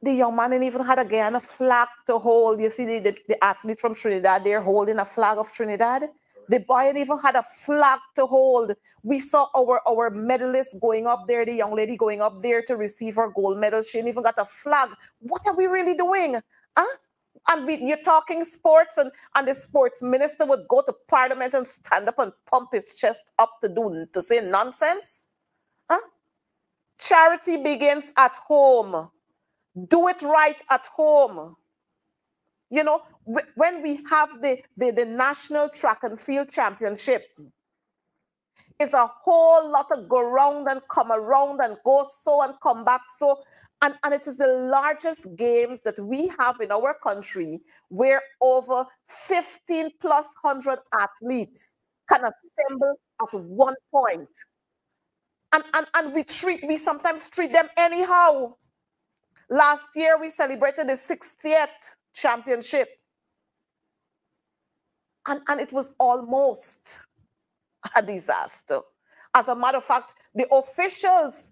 The young man didn't even had again a flag to hold. You see the, the, the athlete from Trinidad there holding a flag of Trinidad. The boy even had a flag to hold. We saw our, our medalist going up there, the young lady going up there to receive her gold medal. She even got a flag. What are we really doing? Huh? And we, you're talking sports, and, and the sports minister would go to parliament and stand up and pump his chest up to do to say nonsense. Huh? Charity begins at home. Do it right at home. You know, when we have the, the, the National Track and Field Championship, it's a whole lot of go round and come around and go so and come back so. And, and it is the largest games that we have in our country where over 15 plus 100 athletes can assemble at one point. And, and, and we treat, we sometimes treat them anyhow. Last year, we celebrated the 60th championship. And, and it was almost a disaster. As a matter of fact, the officials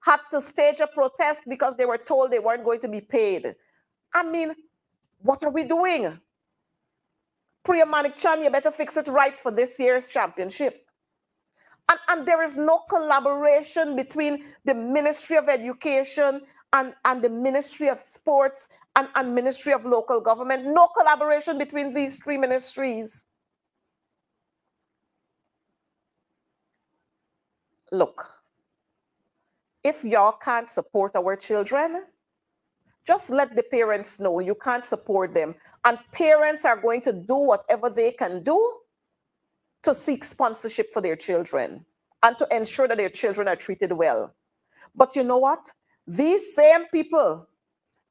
had to stage a protest because they were told they weren't going to be paid. I mean, what are we doing? Priya Manickchand, you better fix it right for this year's championship. And, and there is no collaboration between the Ministry of Education and, and the Ministry of Sports and, and Ministry of Local Government. No collaboration between these three ministries. Look, if y'all can't support our children, just let the parents know you can't support them. And parents are going to do whatever they can do to seek sponsorship for their children and to ensure that their children are treated well. But you know what? These same people,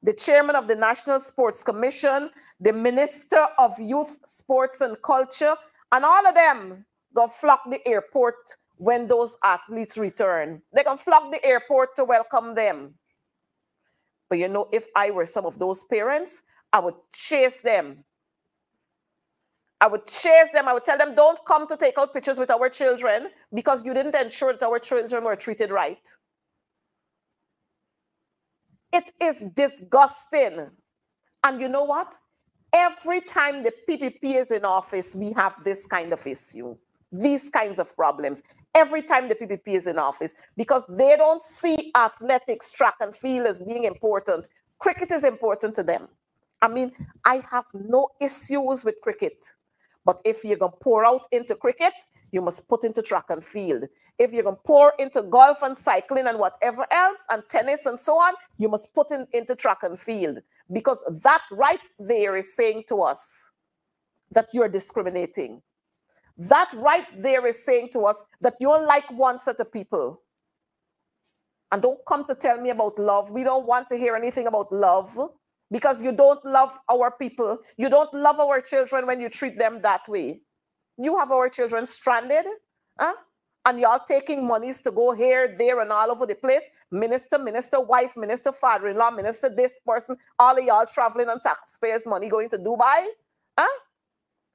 the chairman of the National Sports Commission, the minister of youth, sports, and culture, and all of them go flock the airport when those athletes return. They can flock the airport to welcome them. But you know, if I were some of those parents, I would chase them. I would chase them. I would tell them, don't come to take out pictures with our children because you didn't ensure that our children were treated right. It is disgusting. And you know what? Every time the PPP is in office, we have this kind of issue, these kinds of problems. Every time the PPP is in office, because they don't see athletics, track and field as being important. Cricket is important to them. I mean, I have no issues with cricket. But if you're going to pour out into cricket, you must put into track and field. If you're going to pour into golf and cycling and whatever else, and tennis and so on, you must put in, into track and field. Because that right there is saying to us that you're discriminating. That right there is saying to us that you don't like one set of people. And don't come to tell me about love. We don't want to hear anything about love because you don't love our people. You don't love our children when you treat them that way. You have our children stranded, huh? and y'all taking monies to go here, there, and all over the place. Minister, minister, wife, minister, father-in-law, minister, this person, all of y'all traveling on taxpayers' money going to Dubai. Huh?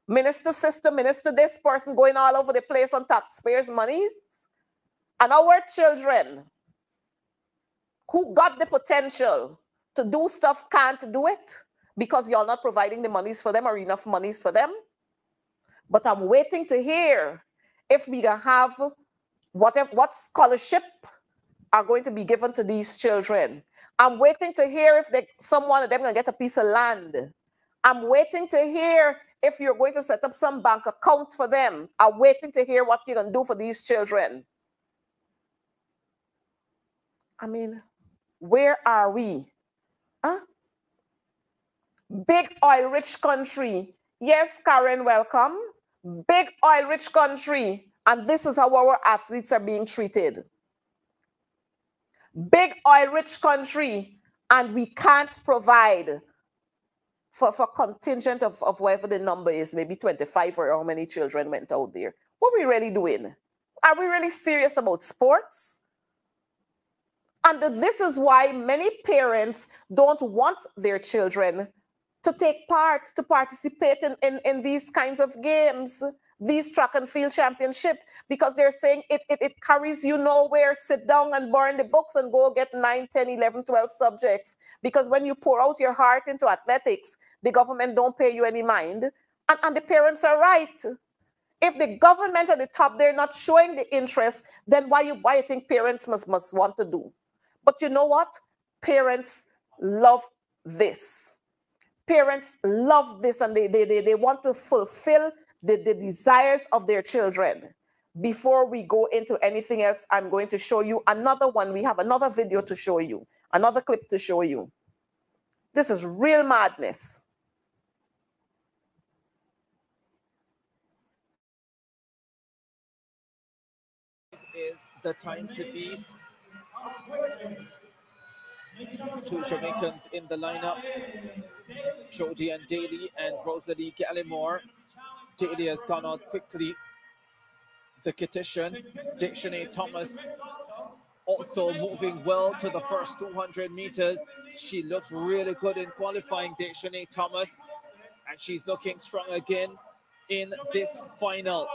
Minister, sister, minister, this person going all over the place on taxpayers' money. And our children who got the potential to do stuff can't do it because you're not providing the monies for them or enough monies for them. But I'm waiting to hear if we can have what, what scholarship are going to be given to these children. I'm waiting to hear if they, someone of them to get a piece of land. I'm waiting to hear if you're going to set up some bank account for them. I'm waiting to hear what you're going to do for these children. I mean, where are we? Huh? Big oil rich country. Yes, Karen, welcome. Big oil rich country. And this is how our athletes are being treated. Big oil rich country. And we can't provide for, for contingent of, of whatever the number is, maybe 25 or how many children went out there. What are we really doing? Are we really serious about sports? And this is why many parents don't want their children to take part, to participate in, in, in these kinds of games, these track and field championship, because they're saying it, it, it carries you nowhere. Sit down and burn the books and go get 9, 10, 11, 12 subjects. Because when you pour out your heart into athletics, the government don't pay you any mind. And, and the parents are right. If the government at the top, they're not showing the interest, then why you why you think parents must, must want to do? But you know what? Parents love this. Parents love this and they, they, they, they want to fulfill the, the desires of their children. Before we go into anything else, I'm going to show you another one. We have another video to show you, another clip to show you. This is real madness. Is the time to beat Two Jamaicans in the lineup, Jody and Daly and Rosalie Gallimore. Daly has gone out quickly. The Kittian, Dictionary Thomas, also moving well to the first 200 meters. She looks really good in qualifying, Dictionary Thomas, and she's looking strong again in this final.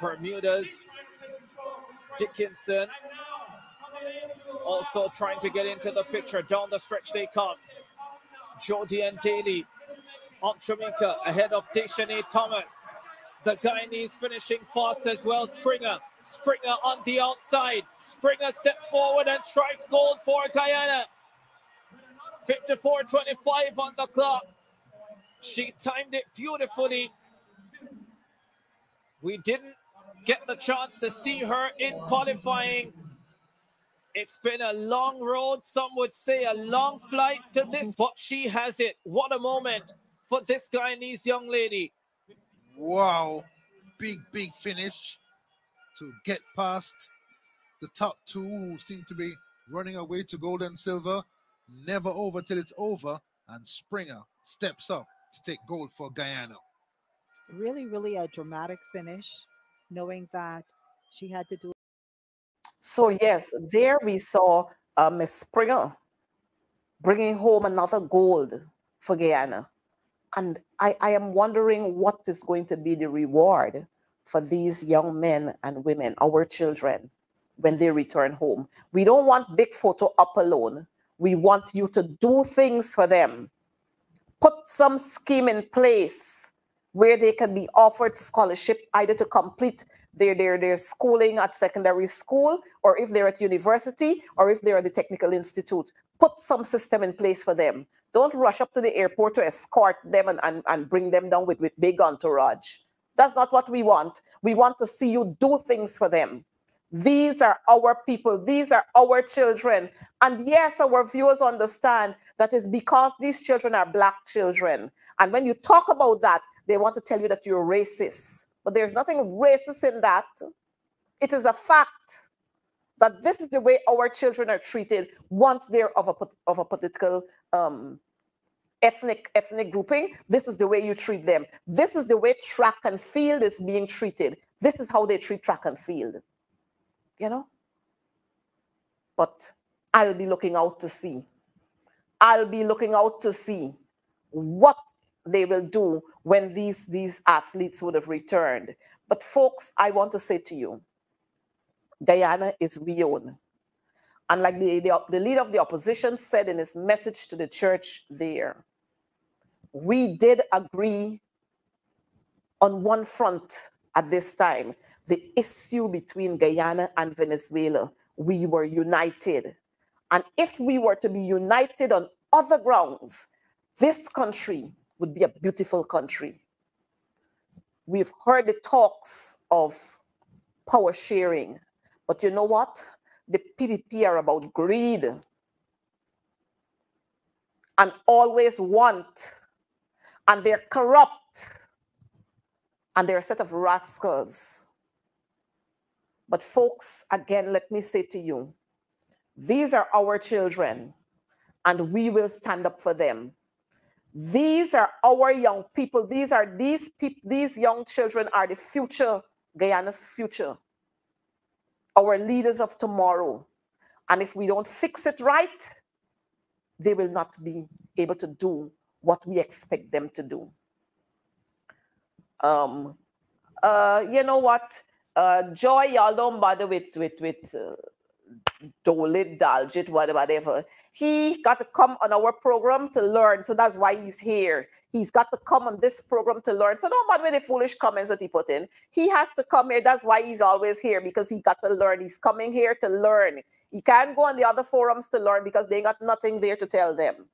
Bermuda's Dickinson also trying to get into the picture. Down the stretch they come. Jody and Daly of Jamaica ahead of Deshane Thomas. The Guyanese finishing fast as well. Springer. Springer on the outside. Springer steps forward and strikes gold for Guyana. 54.25 on the clock. She timed it beautifully. We didn't get the chance to see her in qualifying it's been a long road, some would say a long flight to this, but she has it. What a moment for this Guyanese young lady. Wow. Big, big finish to get past the top two who seem to be running away to gold and silver. Never over till it's over. And Springer steps up to take gold for Guyana. Really, really a dramatic finish, knowing that she had to do so yes, there we saw uh, Miss Springer bringing home another gold for Guyana. And I, I am wondering what is going to be the reward for these young men and women, our children, when they return home. We don't want big photo up alone. We want you to do things for them. Put some scheme in place where they can be offered scholarship either to complete their, their, their schooling at secondary school, or if they're at university, or if they're at the technical institute. Put some system in place for them. Don't rush up to the airport to escort them and, and, and bring them down with, with big entourage. That's not what we want. We want to see you do things for them. These are our people. These are our children. And yes, our viewers understand that is because these children are black children. And when you talk about that, they want to tell you that you're racist. But there's nothing racist in that. It is a fact that this is the way our children are treated once they're of a, of a political um, ethnic ethnic grouping. This is the way you treat them. This is the way track and field is being treated. This is how they treat track and field. You know? But I'll be looking out to see. I'll be looking out to see what they will do when these, these athletes would have returned. But folks, I want to say to you, Guyana is we own. And like the, the, the leader of the opposition said in his message to the church there, we did agree on one front at this time the issue between Guyana and Venezuela. We were united. And if we were to be united on other grounds, this country would be a beautiful country. We've heard the talks of power sharing, but you know what? The PPP are about greed and always want, and they're corrupt, and they're a set of rascals. But, folks, again, let me say to you, these are our children, and we will stand up for them. These are our young people. These are these people, these young children are the future, Guyana's future, our leaders of tomorrow. And if we don't fix it right, they will not be able to do what we expect them to do. Um, uh, you know what? Uh, Joy, y'all don't bother with with with uh, Dolit, Daljit, whatever. He got to come on our program to learn. So that's why he's here. He's got to come on this program to learn. So don't bother with the foolish comments that he put in. He has to come here. That's why he's always here because he got to learn. He's coming here to learn. He can't go on the other forums to learn because they got nothing there to tell them.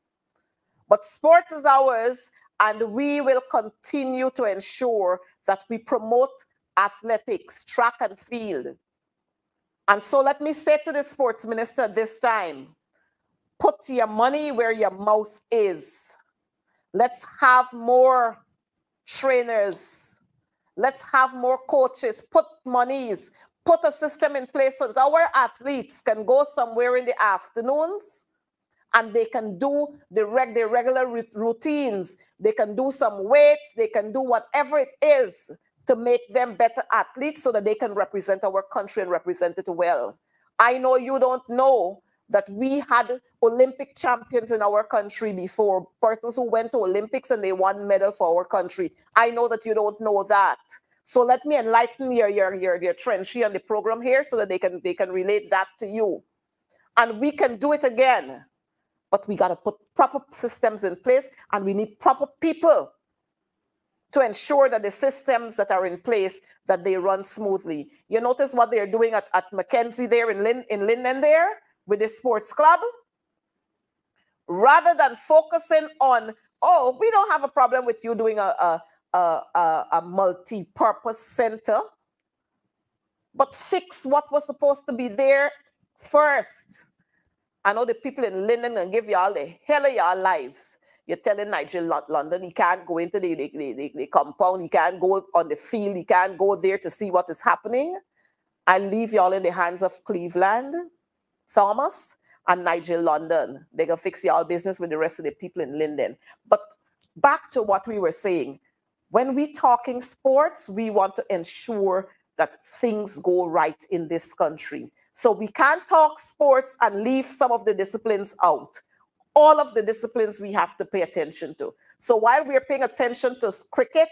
But sports is ours, and we will continue to ensure that we promote athletics, track and field, and so let me say to the sports minister this time put your money where your mouth is. Let's have more trainers. Let's have more coaches. Put monies, put a system in place so that our athletes can go somewhere in the afternoons and they can do the, reg- the regular routines. They can do some weights. They can do whatever it is to make them better athletes so that they can represent our country and represent it well. I know you don't know that we had Olympic champions in our country before, persons who went to Olympics and they won medal for our country. I know that you don't know that. So let me enlighten your your your, your trenchy on the program here so that they can they can relate that to you. And we can do it again. But we got to put proper systems in place and we need proper people to ensure that the systems that are in place that they run smoothly. You notice what they're doing at, at Mackenzie there in, Lin, in Linden there with the sports club? Rather than focusing on, oh, we don't have a problem with you doing a, a, a, a multi-purpose center, but fix what was supposed to be there first. I know the people in Linden and give y'all the hell of y'all lives you're telling Nigel London he can't go into the, the, the, the, compound, he can't go on the field, he can't go there to see what is happening. I leave y'all in the hands of Cleveland, Thomas, and Nigel London. They're going to fix y'all business with the rest of the people in Linden. But back to what we were saying. When we talking sports, we want to ensure that things go right in this country. So we can't talk sports and leave some of the disciplines out all of the disciplines we have to pay attention to. So while we're paying attention to cricket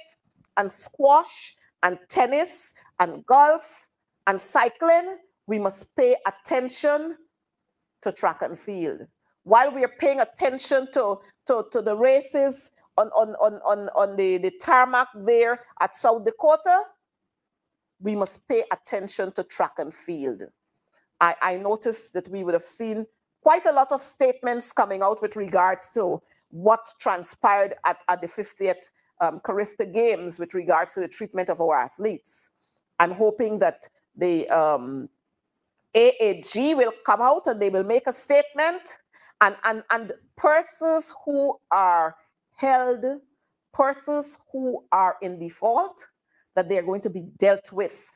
and squash and tennis and golf and cycling, we must pay attention to track and field. While we are paying attention to, to, to the races on, on, on, on, on the, the tarmac there at South Dakota, we must pay attention to track and field. I, I noticed that we would have seen quite a lot of statements coming out with regards to what transpired at, at the 50th um, Carifta Games with regards to the treatment of our athletes. I'm hoping that the um, AAG will come out and they will make a statement and, and, and persons who are held, persons who are in default, that they are going to be dealt with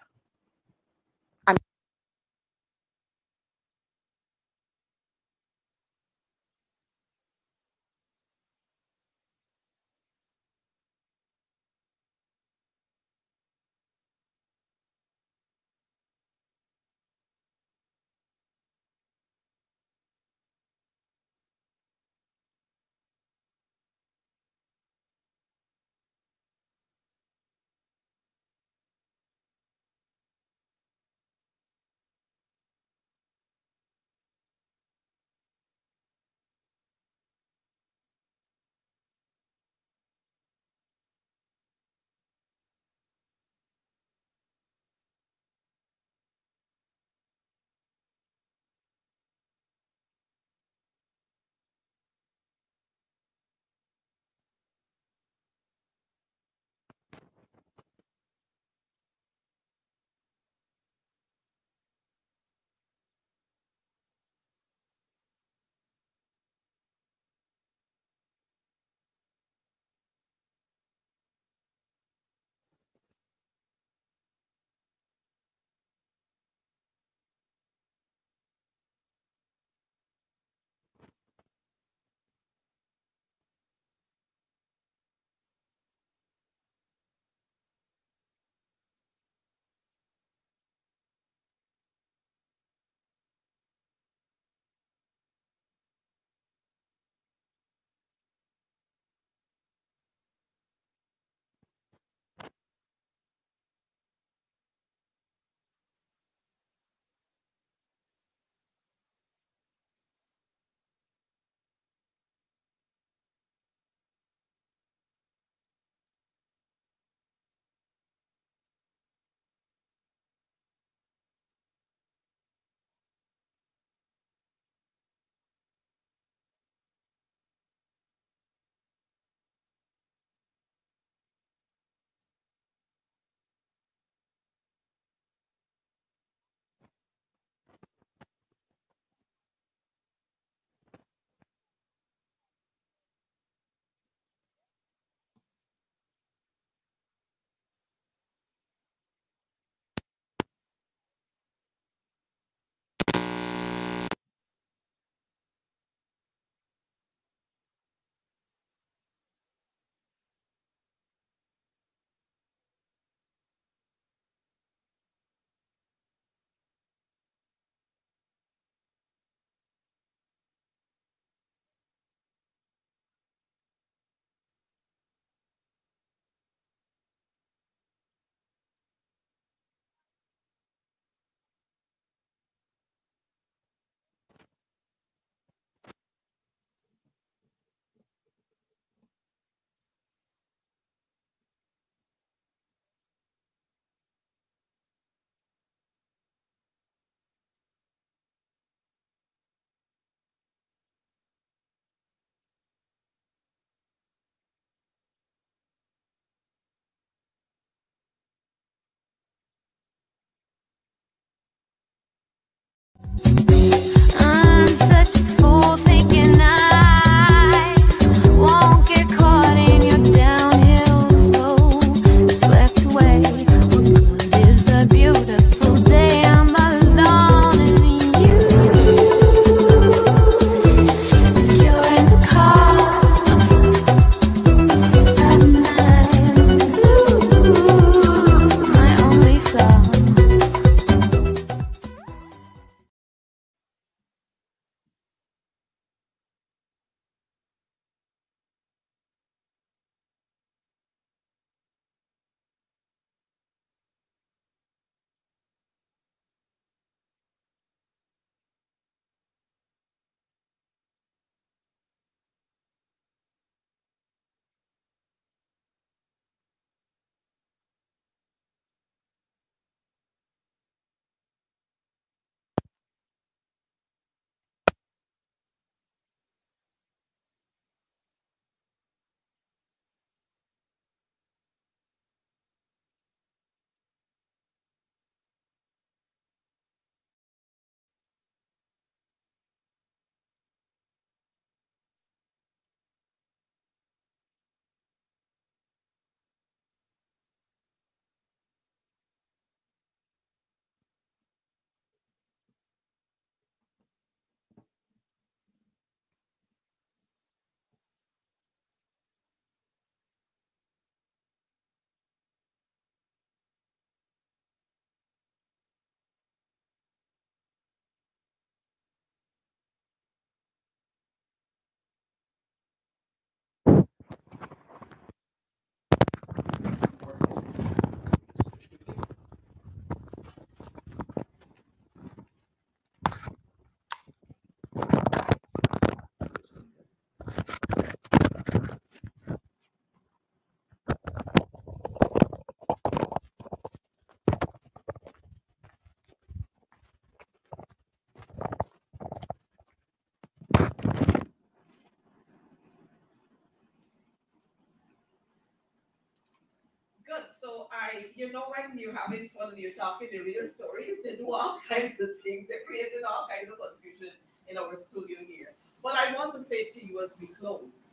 I, you know, when you're having fun and you're talking the real stories, they do all kinds of things. They created all kinds of confusion in our studio here. But I want to say to you as we close,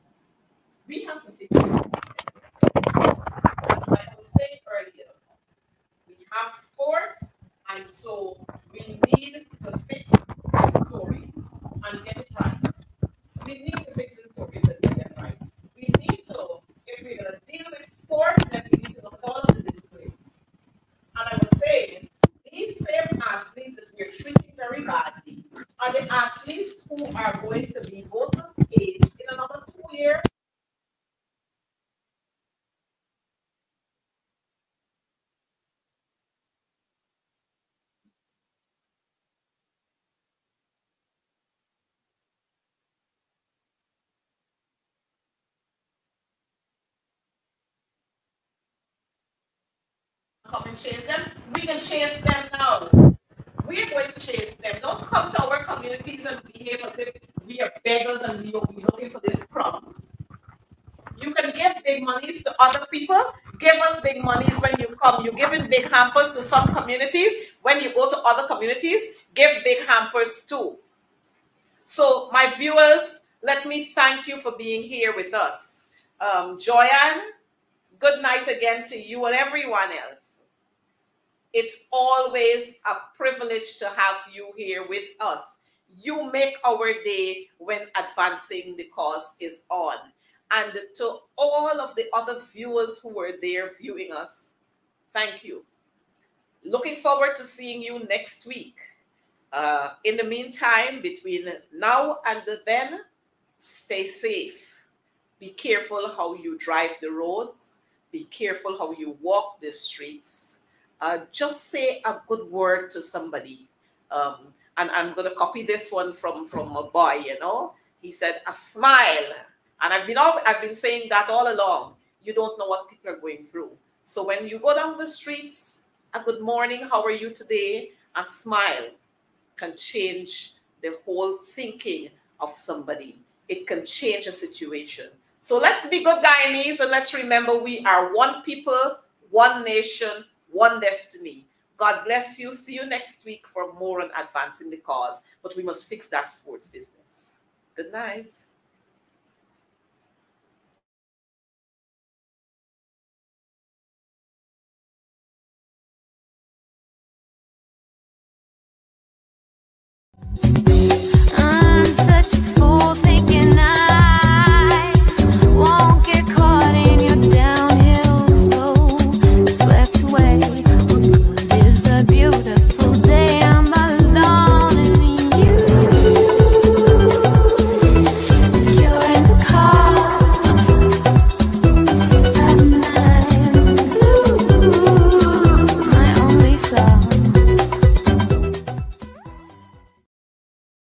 we have to fix it. I was saying earlier, we have sports, and so we need to fix the stories and get it right. We need to fix the stories and get it right. We need to, if we're going to deal with sports, then we need to look at all of the disciplines. And I was saying, these same athletes that we're treating very badly are the athletes who are going to be voters age in another two years. Come and chase them. We can chase them now. We are going to chase them. Don't come to our communities and behave as if we are beggars and we are looking for this crumb. You can give big monies to other people. Give us big monies when you come. You're giving big hampers to some communities. When you go to other communities, give big hampers too. So, my viewers, let me thank you for being here with us. Um, Joyanne, good night again to you and everyone else. It's always a privilege to have you here with us. You make our day when advancing the cause is on. And to all of the other viewers who were there viewing us, thank you. Looking forward to seeing you next week. Uh, in the meantime, between now and then, stay safe. Be careful how you drive the roads. Be careful how you walk the streets. Uh, just say a good word to somebody. Um, and I'm going to copy this one from, from a boy, you know. He said, a smile. And I've been, all, I've been saying that all along. You don't know what people are going through. So when you go down the streets, a good morning, how are you today? A smile can change the whole thinking of somebody. It can change a situation. So let's be good Guyanese and let's remember we are one people, one nation, one destiny. God bless you. See you next week for more on advancing the cause. But we must fix that sports business. Good night.